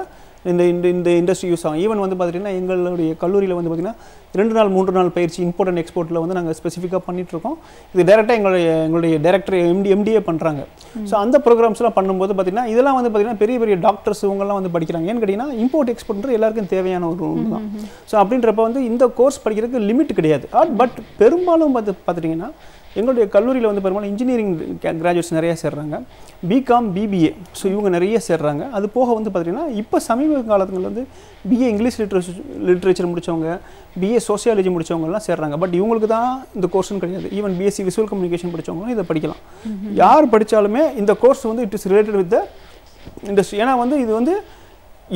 இந்த இந்த இந்த இண்டஸ்ட்ரி யூஸ் ஆகும். ஈவன் வந்து பார்த்திங்கன்னா எங்களுடைய கல்லூரியில் வந்து பார்த்திங்கன்னா ரெண்டு நாள் மூன்று நாள் பயிற்சி இம்போர்ட் அண்ட் எக்ஸ்போர்ட்டில் வந்து நாங்கள் ஸ்பெசிஃபிக்காக பண்ணிகிட்ருக்கோம் இது டேரெக்டாக எங்களுடைய எங்களுடைய டேரக்டர் எம்டி எம்டிஏ பண்ணுறாங்க ஸோ அந்த ப்ரோக்ராம்ஸ்லாம் பண்ணும்போது பார்த்திங்கன்னா இதெல்லாம் வந்து பார்த்திங்கன்னா பெரிய பெரிய டாக்டர்ஸ் இவங்கெல்லாம் வந்து படிக்கிறாங்க. ஏன்னு கேட்டிங்கன்னா இம்போர்ட் எக்ஸ்போர்ட்ன்றது எல்லாருக்கும் தேவையான ஒரு ஒன்று தான். ஸோ அப்படின்றப்ப வந்து இந்த கோர்ஸ் படிக்கிறதுக்கு லிமிட் கிடையாது. பட் பெரும்பாலும் பார்த்து பார்த்துட்டிங்கன்னா எங்களுடைய கல்லூரியில் வந்து பெரும்பாலும் இன்ஜினியரிங் கிராஜுவேட்ஸ் நிறைய சேர்றாங்க. பிகாம் பிபிஏ ஸோ இவங்க நிறைய சேர்றாங்க. அது போக வந்து பார்த்திங்கன்னா இப்போ சமீப காலத்துல வந்து பிஏ இங்கிலீஷ் லிட்ரேச்சர் லிட்ரேச்சர் முடிச்சவங்க பிஏ சோசியாலஜி முடிச்சவங்கலாம் சேர்றாங்க. பட் இவங்களுக்கு தான் இந்த கோர்ஸ்னு கிடையாது. ஈவன் பிஎஸ்சி விசுவல் கம்யூனிகேஷன் படிச்சவங்களும் இதை படிக்கலாம். யார் படித்தாலுமே இந்த கோர்ஸ் வந்து it is related with the industry ஏன்னா வந்து இது வந்து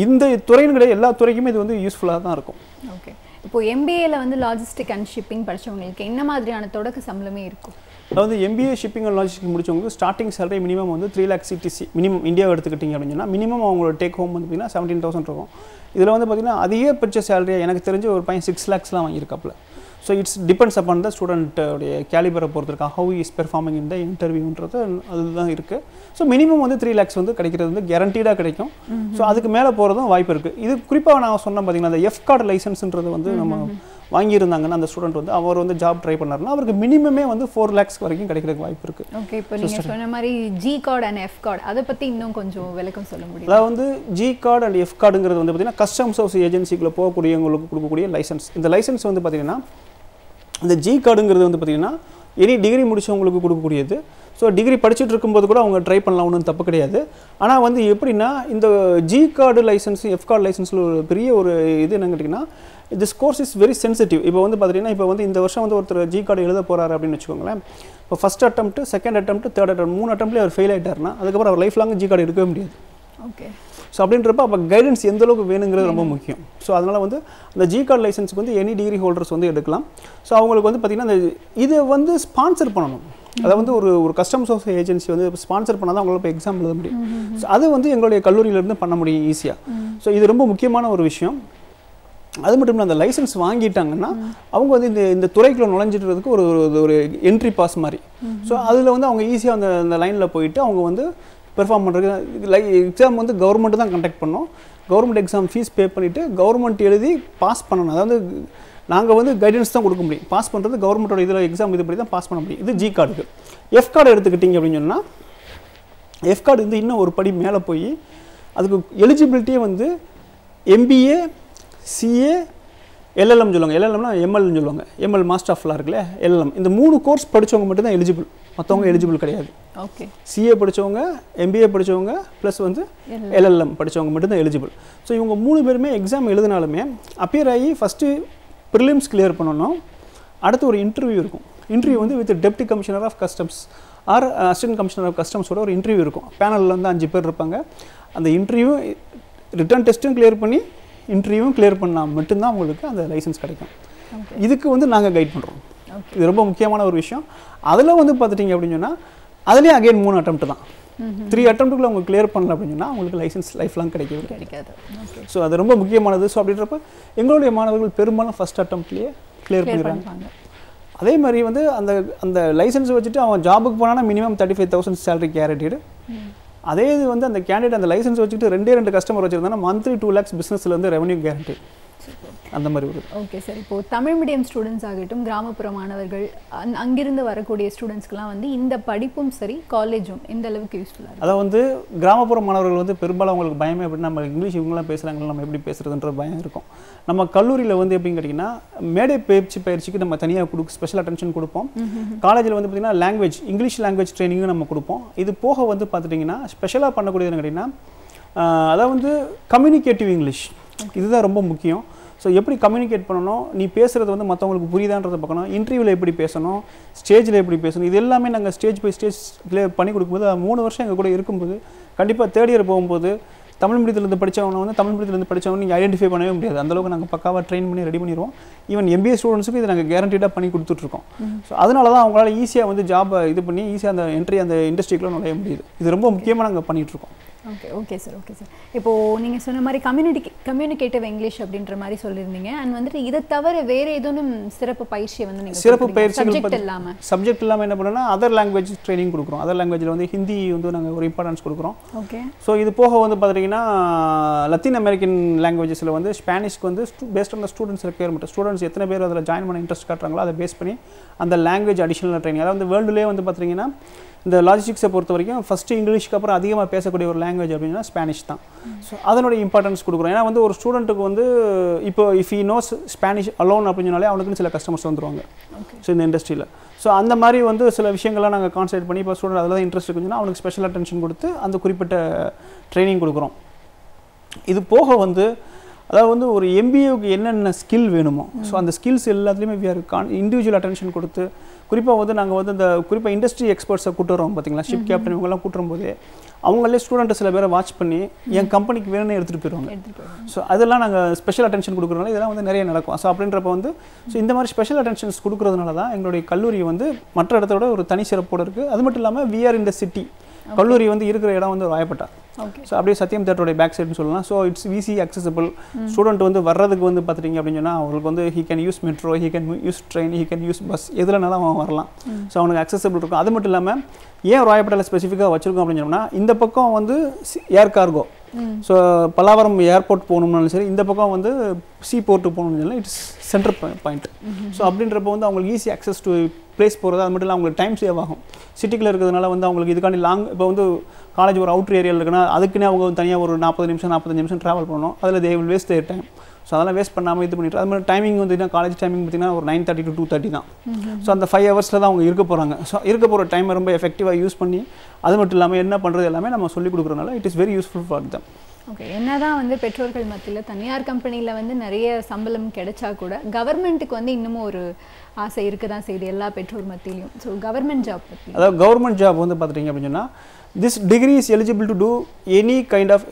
இந்த துறைன்னு கிடையாது எல்லா துறைக்குமே இது வந்து யூஸ்ஃபுல்லாக தான் இருக்கும். ஓகே இப்போ எம்பிஏல வந்து லாஜிஸ்டிக் அண்ட் ஷிப்பிங் படிச்சவங்களுக்கு என்ன மாதிரியான தொடக்க சம்பளமே இருக்கும்? அதாவது எம்பிஏ ஷிப்பிங் அண்ட் லாஜிஸ்டிக் முடிச்சவங்களுக்கு ஸ்டார்டிங் சேலரி மினிமம் வந்து த்ரீ லேக் சிடிசி மினிமம் இந்தியாவை எடுத்துக்கிட்டிங்க அப்படின்னா மினிமம் அவங்களோட டேக் ஹோம் வந்து பார்த்தீங்கன்னா செவன்டீன் தௌசண்ட் இருக்கும். இதில் வந்து பார்த்தீங்கன்னா அதிகபட்ச சேலரியாக எனக்கு தெரிஞ்ச ஒரு பையன் சிக்ஸ் லேக்ஸ்லாம் வாங்கியிருக்காப்புல. So it's depends upon the ஸ்டூடெண்ட்டோடைய கேலிபரை பொறுத்திருக்கா ஹவு இஸ் பெர்ஃபார்மிங் இந்த இன்டர்வியூன்றது அதுதான் இருக்குது ஸோ மினிமம் வந்து த்ரீ லேக்ஸ் வந்து கிடைக்கிறது வந்து கேரண்டீடாக கிடைக்கும். ஸோ அதுக்கு மேலே போகிறதும் வாய்ப்பு இருக்குது இது குறிப்பாக நான் சொன்னேன் பார்த்தீங்கன்னா அந்த எஃப் கார்டு லைசன்ஸ்ன்றது வந்து நம்ம வாங்கியிருந்தாங்கன்னா அந்த ஸ்டூடெண்ட் வந்து அவர் வந்து ஜாப் ட்ரை பண்ணாருன்னா அவருக்கு மினிமமே வந்து ஃபோர் லேக்ஸ் வரைக்கும் கிடைக்கிறதுக்கு வாய்ப்பு இருக்குது ஓகே இப்போ நீங்க சொன்ன மாதிரி G card and F card அதை பத்தி இன்னும் கொஞ்சம் விளக்கம் சொல்ல முடியும்? அதாவது வந்து ஜி கார்டு அண்ட் எஃப் கார்டுங்கிறது வந்து பார்த்தீங்கன்னா கஸ்டம்ஸ் ஹவுஸ் ஏஜென்சிக்குள்ளே போகக்கூடியவங்களுக்கு கொடுக்கக்கூடிய லைசன்ஸ் இந்த லைசன்ஸ் வந்து பார்த்தீங்கன்னா இந்த ஜி கார்டுங்கிறது வந்து பார்த்தீங்கன்னா எனி டிகிரி முடித்தவங்களுக்கு கொடுக்கக்கூடியது. ஸோ டிகிரி படிச்சுட்டு இருக்கும்போது கூட அவங்க ட்ரை பண்ணலாம் ஒன்றும் தப்பு கிடையாது. ஆனால் வந்து எப்படின்னா இந்த G card license F card லைசன்ஸில் ஒரு பெரிய ஒரு இது என்னன்னு கேட்டிங்கன்னா this course is very sensitive இப்போ வந்து பார்த்தீங்கன்னா இப்போ வந்து இந்த வருஷம் வந்து ஒருத்தர் ஜி கார்டு எழுத போகிறாரு அப்படின்னு வச்சுக்கோங்களேன். இப்போ first attempt second attempt third attempt மூணு அட்டம்ப்லேயே அவர் ஃபெயில் ஆகிட்டார்னா அதுக்கப்புறம் அவர் லைஃப் லாங் ஜி கார்டு எடுக்கவே முடியாது. ஓகே ஸோ அப்படின்றப்ப அப்போ கைடன்ஸ் எந்த அளவுக்கு வேணுங்கிறது ரொம்ப முக்கியம். ஸோ அதனால் வந்து அந்த ஜி கார்டு லைசன்ஸுக்கு வந்து எனி டிகிரி ஹோல்டர்ஸ் வந்து எடுக்கலாம். ஸோ அவங்களுக்கு வந்து பார்த்திங்கன்னா அந்த இதை வந்து ஸ்பான்சர் பண்ணணும். அதை வந்து ஒரு ஒரு கஸ்டம்ஸ் ஆஃப் ஏஜென்சி வந்து ஸ்பான்சர் பண்ணால் தான் அவங்களால இப்போ எக்ஸாம் எழுத முடியும். ஸோ அது வந்து எங்களுடைய கல்லூரியிலேருந்து பண்ண முடியும் ஈஸியாக ஸோ இது ரொம்ப முக்கியமான ஒரு விஷயம். அது மட்டும் இல்லை அந்த லைசன்ஸ் வாங்கிட்டாங்கன்னா அவங்க வந்து இந்த இந்த துறைக்குள்ள நுழைஞ்சிடுறதுக்கு ஒரு ஒரு- ஒரு என்ட்ரி பாஸ் மாதிரி. ஸோ அதில் வந்து அவங்க ஈஸியாக அந்த அந்த லைனில் போயிட்டு அவங்க வந்து பெர்ஃபார்ம் பண்ணுறதுக்கு லை எக்ஸாம் வந்து கவர்மெண்ட் தான் கண்டக்ட் பண்ணோம். கவர்மெண்ட் எக்ஸாம் ஃபீஸ் பே பண்ணிவிட்டு கவர்மெண்ட் எழுதி பாஸ் பண்ணணும். அதாவது நாங்கள் வந்து கைடன்ஸ் தான் கொடுக்க முடியும். பாஸ் பண்ணுறது கவர்மெண்ட்டோட இதில் எக்ஸாம் இது படி தான் பாஸ் பண்ண முடியும். இது ஜி கார்டுக்கு எஃப் கார்டு எடுத்துக்கிட்டிங்க அப்படின்னு சொன்னால் எஃப் கார்டு வந்து இன்னும் ஒரு படி மேலே போய் அதுக்கு எலிஜிபிலிட்டியே வந்து எம்பிஏ சிஏ எல்எல்எம் சொல்லுவாங்க. எல்எல்எம்னா எம்எல்னு சொல்லுவாங்க. எம்எல் மாஸ்டர் ஆஃப்லாம் இருக்குல்ல எல்எல்எம் இந்த மூணு கோர்ஸ் படிச்சவங்க மட்டும் தான் எலிஜிபிள் மற்றவங்க எலிஜிபிள் கிடையாது. ஓகே சிஏ படிச்சவங்க எம்பிஏ படிச்சவங்க ப்ளஸ் வந்து எல்எல்எம் படிச்சவங்க மட்டும் தான் எலிஜிபிள் ஸோ இவங்க மூணு பேருமே எக்ஸாம் எழுதினாலுமே அப்பியர் ஆகி ஃபஸ்ட்டு ப்ரிலிம்ஸ் கிளியர் பண்ணணும். அடுத்து ஒரு இன்டர்வியூ இருக்கும். இன்டர்வியூ வந்து with deputy commissioner of customs or assistant commissioner of கஸ்டம்ஸோட ஒரு இன்டர்வியூ இருக்கும். பேனலில் வந்து அஞ்சு பேர் இருப்பாங்க. அந்த இன்டர்வியூ ரிட்டர்ன் டெஸ்ட்டும் கிளியர் பண்ணி இன்டர்வியூவும் கிளியர் பண்ணால் மட்டும்தான் உங்களுக்கு அந்த லைசன்ஸ் கிடைக்கும். இதுக்கு வந்து நாங்கள் கைட் பண்ணுறோம் இது ரொம்ப முக்கியமான ஒரு விஷயம். அதில் வந்து பார்த்துட்டிங்க அப்படின்னு சொன்னால் அதுலேயே அகைன் மூணு அட்டம்ப்ட் தான். த்ரீ அட்டம்ப்ட்டுக்குள்ள அவங்க கிளியர் பண்ணல அப்படின்னு சொன்னால் அவங்களுக்கு லைசன்ஸ் லைஃப் லாங் கிடைக்கும் கிடைக்காது ஸோ அது ரொம்ப முக்கியமானது. ஸோ அப்படின்றப்ப எங்களுடைய மாணவர்கள் பெரும்பாலும் ஃபஸ்ட் அட்டம்ப்ட்லேயே கிளியர் பண்ணிடுறாங்க. அதே மாதிரி வந்து அந்த அந்த லைசன்ஸ் வச்சுட்டு அவன் ஜாபுக்கு போனானா minimum thirty five thousand salary guaranteed அதே இது வந்து அந்த கேண்டிடேட் அந்த லைசன்ஸ் வச்சுட்டு ரெண்டே ரெண்டு கஸ்டமர் வச்சிருந்தானா மந்த்லி டூ லேக்ஸ் பிஸ்னஸில் வந்து ரெவன்யூ கேரண்டி அந்த மாதிரி ஒரு ஓகே சார் இப்போ தமிழ் மீடியம் ஸ்டூடெண்ட்ஸ் ஆகட்டும் கிராமப்புற மாணவர்கள் அங் அங்கிருந்து வரக்கூடிய ஸ்டூடெண்ட்ஸ்க்குலாம் வந்து இந்த படிப்பும் சரி காலேஜும் எந்த அளவுக்கு யூஸ்ஃபுல்லாக இருக்கும் அதை வந்து கிராமப்புற மாணவர்கள் வந்து பெரும்பாலும் அவங்களுக்கு பயமே எப்படி நம்ம இங்கிலீஷ் இவங்களாம் பேசுகிறாங்க நம்ம எப்படி பேசுறதுன்ற பயம் இருக்கும். நம்ம கல்லூரியில் வந்து எப்படின்னு கேட்டிங்கன்னா மேடை பயிற்சி பயிற்சிக்கு நம்ம தனியாக கொடுக்க ஸ்பெஷல் அட்டென்ஷன் கொடுப்போம். காலேஜில் வந்து பார்த்திங்கன்னா லாங்குவேஜ் இங்கிலீஷ் லாங்குவேஜ் ட்ரைனிங்கும் நம்ம கொடுப்போம். இது போக வந்து பார்த்துட்டிங்கன்னா ஸ்பெஷலாக பண்ணக்கூடியது என்ன கேட்டிங்கன்னா அதாவது வந்து கம்யூனிகேட்டிவ் இங்கிலீஷ் இதுதான் ரொம்ப முக்கியம். ஸோ எப்படி கம்யூனிகேட் பண்ணணும்? நீ பேசுகிறது வந்து மற்றவங்களுக்கு புரியுதான்றதை பார்க்கணும். இன்டர்வியூவில் எப்படி பேசணும்? ஸ்டேஜில் எப்படி பேசணும்? இது எல்லாமே நாங்கள் ஸ்டேஜ் பை ஸ்டேஜ் பண்ணி கொடுக்கும்போது மூணு வருஷம் எங்கள் கூட இருக்கும்போது கண்டிப்பாக தேர்ட் இயர் போகும்போது தமிழ் மீடியத்துலேருந்து படிச்சவனை வந்து தமிழ் மீடியத்துலேருந்து படிச்சவனை நீங்கள் ஐடென்டிஃபை பண்ணவே முடியாது. அந்த அளவுக்கு நாங்கள் பக்காவாக ட்ரெயின் பண்ணி ரெடி பண்ணிடுவோம் ஈவன் எம்பிஏ ஸ்டூடெண்ட்ஸுக்கு இது நாங்கள் கேரண்டீடாக பண்ணி கொடுத்துட்ருக்கோம் ஸோ அதனால தான் அவங்களால ஈஸியாக வந்து ஜாபை இது பண்ணி ஈஸியாக அந்த என்ட்ரி அந்த இண்டஸ்ட்ரிக்குள்ள நுழைய முடியுது. இது ரொம்ப முக்கியமாக நாங்கள் பண்ணிகிட்ருக்கோம் okay okay sir okay sir இப்போது நீங்கள் சொன்ன மாதிரி கம்யூனிட்டி கம்யூனிகேட்டிவ் இங்கிலீஷ் அப்படின்ற மாதிரி சொல்லியிருந்தீங்க. அண்ட் வந்துட்டு இதை தவிர வேறு ஏதேனும் சிறப்பு பயிற்சியை வந்து நீங்கள் சிறப்பு பயிற்சிகள் சப்ஜெக்ட் இல்லாமல் சப்ஜெக்ட் இல்லாமல் என்ன பண்ணோம்னா அதர் லாங்குவேஜ் ட்ரைனிங் கொடுக்குறோம். அதர் லாங்குவேஜில் வந்து ஹிந்தி வந்து நாங்கள் ஒரு இம்பார்ட்டன்ஸ் கொடுக்குறோம். ஓகே ஸோ இது போக வந்து பார்த்தீங்கன்னா லத்தீன் அமெரிக்கன் லாங்குவேஜஸில் வந்து ஸ்பானிஷ்க்கு வந்து based on the students requirement students எத்தனை பேர் அதில் ஜாயின் பண்ண இன்ட்ரெஸ்ட் காட்டுறாங்களோ அதை பேஸ் பண்ணி அந்த லாங்குவேஜ் அடிஷனல் ட்ரைனிங் அதாவது வேர்ல்டுலேயே வந்து பார்த்தீங்கன்னா இந்த லாஜிஸ்டிக்ஸை பொறுத்த வரைக்கும் ஃபஸ்ட்டு இங்கிலீஷ்க்கு அப்புறம் அதிகமாக பேசக்கூடிய ஒரு லாங்குவேஜ் அப்படின்னா ஸ்பானிஷ் தான். ஸோ அதனுடைய இம்பார்ட்டன்ஸ் கொடுக்குறோம். ஏன்னா வந்து ஒரு ஸ்டூடெண்ட்டுக்கு வந்து இப்போ if he knows Spanish alone அப்படின்னு சொன்னாலே அவனுக்குன்னு சில கஸ்டமர்ஸ் வந்துருவாங்க. ஸோ இந்த இண்டஸ்ட்ரியில் ஸோ அந்த மாதிரி வந்து சில விஷயங்கள்லாம் நாங்கள் கான்சன்ட்ரேட் பண்ணி இப்போ ஸ்டூடெண்ட் அதில் தான் இன்ட்ரெஸ்ட் இருக்குன்னா அவனுக்கு ஸ்பெஷல் அட்டென்ஷன் கொடுத்து அந்த குறிப்பிட்ட ட்ரைனிங் கொடுக்குறோம். இது போக வந்து அதாவது வந்து ஒரு எம்பிஏவுக்கு என்னென்ன ஸ்கில் வேணுமோ ஸோ அந்த ஸ்கில்ஸ் எல்லாத்துலேயுமே we are can individual attention கொடுத்து குறிப்பாக வந்து நாங்கள் வந்து இந்த குறிப்பாக இண்டஸ்ட்ரி எக்ஸ்பர்ட்ஸை கூட்டு வரோம் பார்த்தீங்களா ஷிப் கேப்டன் இவங்கெல்லாம் கூட்டுரும் போதே அவங்களே ஸ்டூடெண்ட் சில பேரை வாட்ச் பண்ணி என் கம்பெனிக்கு வேணும்னு எடுத்துகிட்டு போயிடுவாங்க ஸோ அதெல்லாம் நாங்கள் ஸ்பெஷல் அட்டென்ஷன் கொடுக்குறதுனால இதெல்லாம் வந்து நிறைய நடக்கும். ஸோ அப்படின்றப்ப வந்து ஸோ இந்த மாதிரி ஸ்பெஷல் அட்டென்ஷன்ஸ் கொடுக்குறதுனால தான் எங்களுடைய கல்லூரி வந்து மற்ற இடத்த விட ஒரு தனி சிறப்போடு இருக்குது அது மட்டும் இல்லாமல் வி ஆர் இந்த சிட்டி கல்லூரி வந்து இருக்கிற இடம் வந்து ராயப்பட்டா. ஸோ அப்படியே சத்யம் தேட்டருடைய பேக் சைடுன்னு சொல்லலாம். So it's easy accessible student வந்து வர்றதுக்கு வந்து பார்த்துட்டீங்க அப்படின்னு சொன்னால் அவங்களுக்கு வந்து he can use metro he can use train he can use bus எதுலனாலும் அவன் வரலாம். ஸோ அவனுக்கு அக்சசபிள் இருக்கும். அது மட்டும் இல்லாமல் ஏன் ராயப்பேட்டையில் ஸ்பெசிஃபிக்காக வச்சிருக்கோம் அப்படின்னு சொன்னோம்னா இந்த பக்கம் வந்து air cargo so Pallavaram airport போகணும்னாலும் சரி இந்த பக்கம் வந்து சி போர்ட்டு போகணும்னாலும் இட்ஸ் சென்டர் பாயிண்ட் ஸோ அப்படின்றப்போ வந்து அவங்களுக்கு ஈஸி அக்சஸ் டு பிளேஸ் போகிறது அது மட்டும் இல்லாமல் அவங்களுக்கு டைம் சேவ் ஆகும். சிட்டிக்குள்ள இருக்கிறதுனால வந்து அவங்களுக்கு இதுக்காண்டி லாங் இப்போ வந்து காலேஜ் ஒரு அவுட்ரு ஏரியாவில் இருக்குன்னா அதுக்குன்னே அவங்க தனியாக ஒரு நாற்பது நிமிஷம் நாற்பத்தஞ்சு நிமிஷம் ட்ராவல் பண்ணணும். அதில் they will waste their time so அதெல்லாம் வேஸ்ட் பண்ணாமல் இது பண்ணிட்டு அது மாதிரி டைமிங் வந்து காலேஜ் டைமிங் பார்த்தீங்கன்னா ஒரு nine thirty to two thirty தான். ஸோ அந்த ஃபைவ் ஹவர்ஸில் தான் அவங்க இருக்க போகிறாங்க ஸோ இருக்க போகிற டைமை ரொம்ப எஃபெக்டிவாக யூஸ் பண்ணி அது மட்டும் இல்லாமல் என்ன பண்ணுறது எல்லாமே நம்ம சொல்லிக் கொடுக்குறதுனால it is very useful for them okay என்னதான் வந்து பெற்றோர்கள் மத்தியில் தனியார் கம்பெனியில் வந்து நிறைய சம்பளம் கிடைச்சா கூட கவர்மெண்ட்டுக்கு வந்து இன்னமும் ஒரு ஆசை இருக்க தான் செய்யுது எல்லா பெற்றோர் மத்தியிலையும். ஸோ கவர்மெண்ட் ஜாப் பற்றி அதாவது கவர்மெண்ட் ஜாப் வந்து பார்த்துட்டீங்க அப்படின்னு சொன்னால் this degree is eligible to to any kind of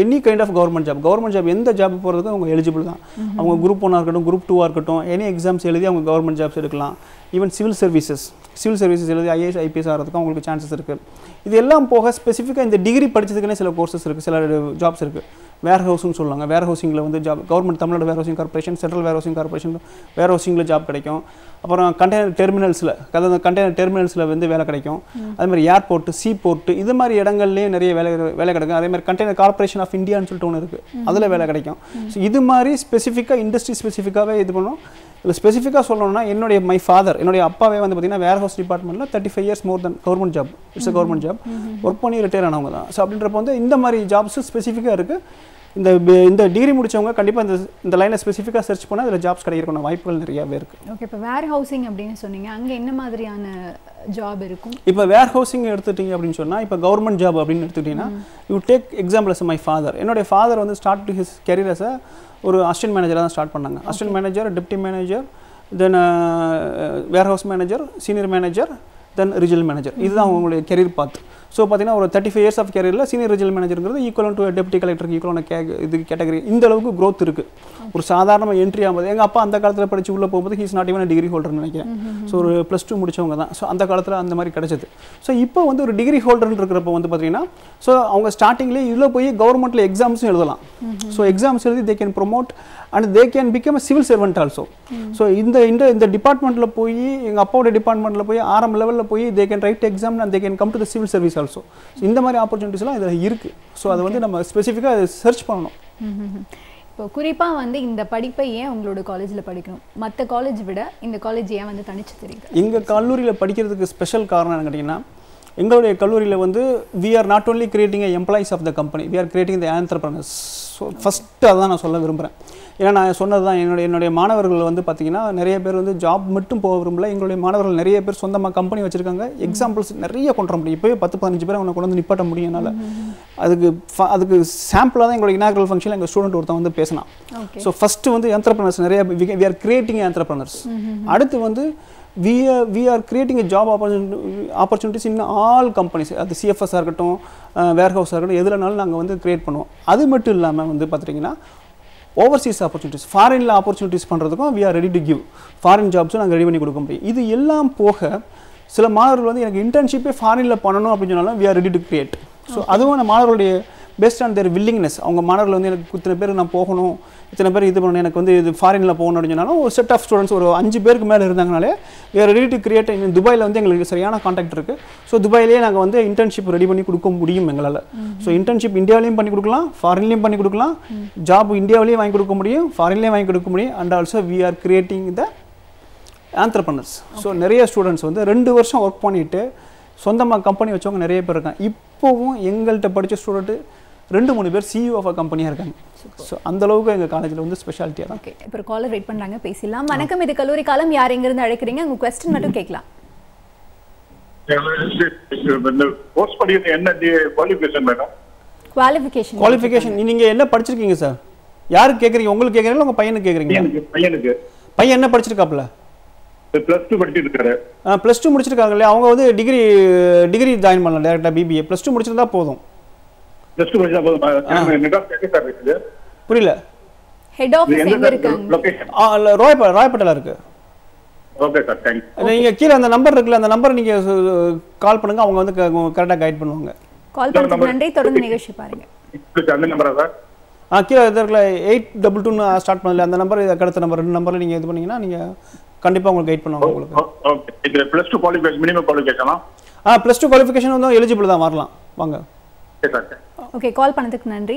any kind of government job government job எந்த ஜாப் போகிறதுக்கு அவங்க எலிஜிபிள் தான். அவங்க குரூப் ஒன்னாக இருக்கட்டும் குரூப் டூவாக இருக்கட்டும் எனி எக்ஸாம்ஸ் எழுதி அவங்க கவர்மெண்ட் ஜாப்ஸ் எடுக்கலாம். Even civil services civil services எழுதி ஐஏஎஸ் ஐபிஎஸ் ஆகிறதுக்கும் அவங்களுக்கு சான்சஸ் இருக்குது இது எல்லாம் போக ஸ்பெசிஃபிக்காக இந்த டிகிரி படிச்சதுக்குன்னே சில கோர்சஸ் இருக்குது சில ஜாப்ஸ் இருக்குது வேர் ஹவுஸ்னு சொல்லுவாங்க. வேர் ஹவுசிங்கில் வந்து job government Tamil Nadu warehousing corporation central warehousing corporation வேர் ஹவுசிங்கில் ஜாப் கிடைக்கும். அப்புறம் கண்டெய்னர் டெர்மினல்ஸில் அதாவது கண்டெய்னர் டெர்மினல்ஸில் வந்து வேலை கிடைக்கும். அதே மாதிரி ஏர்போர்ட்டு சீ போர்ட்டு இது மாதிரி இடங்கள்லேயும் நிறைய வேலை வேலை கிடைக்கும். அதே மாதிரி கண்டெய்னர் கார்பரேஷன் ஆஃப் இந்தியான்னு சொல்லிட்டு ஒன்று இருக்குது அதில் வேலை கிடைக்கும். ஸோ இது மாதிரி ஸ்பெசிஃபிக்காக இண்டஸ்ட்ரி ஸ்பெசிஃபிக்காகவே இது பண்ணும். இதில் ஸ்பெசிஃபிக்காக சொல்லணும்னா என்னுடைய மை ஃபாதர் என்னுடைய அப்பாவே வந்து பார்த்தீங்கன்னா வேர் ஹவுஸ் டிபார்ட்மெண்ட்டில் thirty five years more than government job it's a government job work பண்ணி ரிட்டையர் ஆனவங்க தான். ஸோ அப்படின்றப்ப வந்து இந்த மாதிரி ஜாப்ஸ் ஸ்பெசிஃபிக்காக இருக்குது இந்த இந்த டிகிரி முடிச்சவங்க கண்டிப்பாக இந்த இந்த லைனை ஸ்பெசிஃபிக்காக சர்ச் பண்ணால் அதில் ஜாப்ஸ் கிடைக்கிறக்கான வாய்ப்புகள் நிறையாவே இருக்குது ஓகே இப்போ வேர் ஹவுசிங் அப்படின்னு சொன்னீங்க. அங்கே என்ன மாதிரியான ஜாப் இருக்கும்? இப்போ வேர் ஹவுசிங் எடுத்துட்டீங்க அப்படின்னு சொன்னால் இப்போ கவர்மெண்ட் ஜாப் அப்படின்னு எடுத்துக்கிட்டிங்கன்னா you take example as my father என்னுடைய ஃபாதர் வந்து start to his career a ஒரு அசிஸ்டன்ட் மேனேஜராக தான் ஸ்டார்ட் பண்ணாங்க. Assistant manager deputy manager then warehouse manager senior manager then regional manager இதுதான் அவங்களுடைய கெரியர் பாத் ஸோ பார்த்தீங்கன்னா ஒரு தேர்ட்டி ஃபைவ் இயர்ஸ் ஆஃப் கேரியரில் சீனியர் ரிஜினல் மேனேஜருங்கிறது ஈக்குவல் டு டெப்டி கலெக்டருக்கு ஈக்குவலான கே இது கேட்டகரி இந்த அளவுக்கு growth இருக்குது ஒரு சாதாரண என்ட்ரி ஆகும்போது எங்கள் அப்பா அந்த காலத்தில் படிச்சு உள்ளே போகும்போது ஹீஸ் நாட் ஈவன் டிகிரி ஹோல்டர்னு நினைக்கிறேன். ஸோ ஒரு ப்ளஸ் டூ முடிச்சவங்க தான். ஸோ அந்த காலத்தில் அந்த மாதிரி கிடைச்சது. ஸோ இப்போ வந்து ஒரு டிகிரி ஹோல்டர்னு இருக்கிறப்ப வந்து பார்த்தீங்கன்னா ஸோ அவங்க ஸ்டார்டிங்லேயே இதில் போய் கவர்மெண்ட்டில் எக்ஸாம்ஸும் எழுதலாம். ஸோ எக்ஸாம்ஸ் எழுதி they can promote and they can become a civil servant also so இந்த இந்த இந்த டிபார்ட்மெண்ட்டில் போய் எங்கள் அப்பாவோட டிபார்ட்மெண்ட்டில் போய் ஆரம் லெவலில் போய் they can write exam and they can come to the civil service also இந்த மாதிரி ஆப்பர்ச்சுனிட்டிஸ்லாம் இதில் இருக்குது ஸோ அதை வந்து நம்ம ஸ்பெசிஃபிக்காக சர்ச் பண்ணணும். இப்போ குறிப்பாக வந்து இந்த படிப்பை ஏன் உங்களோட காலேஜில் படிக்கணும்? மற்ற காலேஜ் விட இந்த காலேஜ் ஏன் வந்து தனிச்சு தெரியுது? எங்கள் கல்லூரியில் படிக்கிறதுக்கு ஸ்பெஷல் காரணம் என்ன கேட்டிங்கன்னா எங்களுடைய கல்லூரியில் வந்து we are not only creating employees of the company we are creating the entrepreneurs. So first அதான் நான் சொல்ல விரும்புகிறேன் ஏன்னா நான் சொன்னது தான் என்னுடைய என்னுடைய மாணவர்கள் வந்து பார்த்தீங்கன்னா நிறைய பேர் வந்து ஜாப் மட்டும் போக விரும்பல. எங்களுடைய மாணவர்கள் நிறைய பேர் சொந்தமாக கம்பெனி வச்சுருக்காங்க. எக்ஸாம்பிள்ஸ் நிறைய கொண்டு வர முடியும். இப்போயே பத்து பதினஞ்சு பேர் அவனை கொண்டு வந்து நிப்பாட்ட முடியும் என்னால். அதுக்கு அதுக்கு சாம்பிளாக தான் எங்களுடைய இனாகரல் ஃபங்க்ஷனில் எங்கள் ஸ்டூடெண்ட் ஒருத்தன் வந்து பேசினான். ஸோ ஃபஸ்ட்டு வந்து entrepreneurs நிறைய வி ஆர் கிரியேட்டிங் entrepreneurs. அடுத்து வந்து are we are creating job opportunities in all companies அது சிஎஃப்எஸ்ஸாக இருக்கட்டும் வேர் ஹவுஸாக இருக்கட்டும் எதுலனாலும் நாங்கள் வந்து கிரியேட் பண்ணுவோம். அது மட்டும் இல்லாமல் வந்து பார்த்துட்டிங்கன்னா ஓவர்சீஸ் ஆப்பர்ச்சுனிட்டிஸ் ஃபாரினில் ஆப்பர்ச்சுனிட்டிஸ் பண்ணுறதுக்கும் we are ready to give foreign ஜாப்ஸும் நாங்கள் ரெடி பண்ணி கொடுக்க முடியும். இது எல்லாம் போக சில மாணவர்கள் வந்து எனக்கு இன்டர்ன்ஷிப்பே ஃபாரினில் பண்ணணும் அப்படின்னு சொன்னாலும் we are ready to create so அதுவும் அந்த மாணவர்களுடைய பேஸ்ட் ஆன் தேர் வில்லிங்னஸ் அவங்க மாணவர்கள் வந்து எனக்கு இத்தனை பேர் நான் போகணும் இத்தனை பேர் இது பண்ணணும். எனக்கு வந்து இது ஃபாரினில் போகணும் அப்படின்னு சொன்னாலும் ஒரு செட் ஆஃப் ஸ்டூடெண்ட்ஸ் ஒரு அஞ்சு பேருக்கு மேலே இருந்தாங்கனாலே we are ready to create துபாயில் வந்து எங்களுக்கு சரியான காண்டாக்ட் இருக்குது ஸோ துபாயிலேயே நாங்கள் வந்து இன்டர்ன்ஷிப் ரெடி பண்ணி கொடுக்க முடியும் எங்களால். ஸோ இன்டர்ன்ஷிப் இந்தியாவிலையும் பண்ணி கொடுக்கலாம் ஃபாரின்லேயும் பண்ணி கொடுக்கலாம். ஜாப் இந்தியாவிலையும் வாங்கி கொடுக்க முடியும் ஃபாரின்லேயும் வாங்கி கொடுக்க முடியும். And also we are creating the entrepreneurs so நிறைய ஸ்டூடெண்ட்ஸ் வந்து ரெண்டு வருஷம் ஒர்க் பண்ணிட்டு சொந்தமாக கம்பெனி வச்சவங்க நிறைய பேர் இருக்காங்க. இப்போவும் எங்கள்கிட்ட படித்த ஸ்டூடெண்ட்டு ரெண்டு மூணு பேர் சிஇஓ ஆஃப் கம்பெனியாக இருக்காங்க. ஸோ அந்த அளவுக்கு எங்கள் காலேஜில் வந்து ஸ்பெஷாலிட்டியாக தான். ஓகே இப்போ காலர் வெயிட் பண்றாங்க பேசலாம் வணக்கம் இது கல்லூரி காலம். யார் எங்கிருந்து அழைக்கிறீங்க? உங்க கொஸ்டின் மட்டும் கேட்கலாம். கோர்ஸ் படிக்கிறது என்ன குவாலிஃபிகேஷன் மேடம்? குவாலிஃபிகேஷன் குவாலிஃபிகேஷன் நீங்கள் என்ன படிச்சிருக்கீங்க சார் யாருக்கு கேட்குறீங்க உங்களுக்கு கேட்குறீங்களா உங்கள் பையனுக்கு கேட்குறீங்க பையனுக்கு பையனுக்கு. பையன் என்ன படிச்சிருக்காப்புல? பிளஸ் டூ படிச்சுட்டு இருக்காரு ப்ளஸ் டூ முடிச்சிருக்காங்க இல்லையா? அவங்க வந்து டிகிரி டிகிரி ஜாயின் பண்ணலாம் டேரெக்டாக பிபிஏ ப்ளஸ் டூ முடிச்சிருந்தா போதும். பிளஸ் டூ படிச்சா போதும் நெட்ஒர்க் எங்க சார் இருக்குது ஹெட் ஆஃபீஸ் எங்க இருக்காங்க. லொகேஷன் ஆ, இல்ல, ராயப்ப ராயப்பேட்டையில் இருக்குது ஓகே சார் தேங்க்ஸ் நீங்கள் கீழே அந்த நம்பர் இருக்குல்ல அந்த நம்பர் நீங்கள் கால் பண்ணுங்க அவங்க வந்து கரெக்டாக கைட் பண்ணுவாங்க. கால் பண்ணதுக்கு நன்றி தொடர்ந்து நிகழ்ச்சி பாருங்க. அந்த நம்பரா சார் ஆ கீழே இது இருக்குல்ல எயிட் டபுள் டூன்னு ஸ்டார்ட் பண்ணல அந்த நம்பர் அடுத்த நம்பர் ரெண்டு நம்பரில் நீங்கள் இது பண்ணீங்கன்னா நீங்கள் கண்டிப்பாக உங்களுக்கு கைட் பண்ணுவாங்க உங்களுக்கு. ஓகே இது பிளஸ் டூ குவாலிஃபிகேஷன் மினிமம் குவாலிஃபிகேஷனா ஆ? ப்ளஸ் டூ குவாலிஃபிகேஷன் வந்து எலிஜிபிள் தான் வரலாம். வாங்க. ஓகே சார் ஓகே கால் பண்ணதுக்கு நன்றி.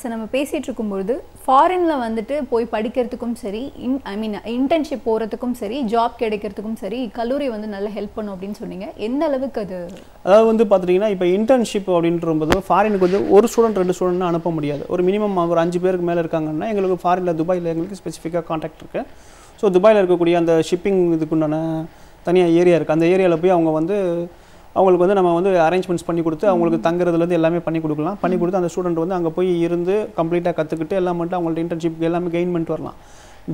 சார் நம்ம பேசிகிட்டு இருக்கும்பொழுது ஃபாரினில் வந்துட்டு போய் படிக்கிறதுக்கும் சரி இன் ஐ மீன் இன்டர்ன்ஷிப் போகிறதுக்கும் சரி ஜாப் கிடைக்கிறதுக்கும் சரி கல்லூரி வந்து நல்ல ஹெல்ப் பண்ணும் அப்படின்னு சொன்னீங்க. எந்த அளவுக்கு அது? அதாவது வந்து பார்த்துட்டிங்கன்னா இப்போ இன்டர்ன்ஷிப் அப்படின்றபோது ஃபாரினுக்கு வந்து ஒரு ஸ்டூடெண்ட் ரெண்டு ஸ்டூடெண்ட் அனுப்ப முடியாது. ஒரு மினிமம் ஒரு அஞ்சு பேருக்கு மேலே இருக்காங்கன்னா எங்களுக்கு ஃபாரினில் துபாயில் எங்களுக்கு ஸ்பெசிஃபிக்காக காண்டாக்ட் இருக்குது ஸோ துபாயில் இருக்கக்கூடிய அந்த ஷிப்பிங் இதுக்குண்டான தனியாக ஏரியா இருக்குது அந்த ஏரியாவில் போய் அவங்க வந்து அவங்களுக்கு வந்து நம்ம வந்து அரேஞ்ச்மெண்ட்ஸ் பண்ணி கொடுத்து அவங்களுக்கு தங்குறதுலேருந்து எல்லாமே பண்ணி கொடுக்கலாம். பண்ணி கொடுத்து அந்த ஸ்டூடெண்ட் வந்து அங்கே போய் இருந்து கம்ப்ளீட்டாக கற்றுக்கிட்டு எல்லாம் பண்ணிட்டு அவங்கள்ட்ட இன்டர்ன்ஷிப் எல்லாமே கெயின் பண்ணிட்டு வரலாம்.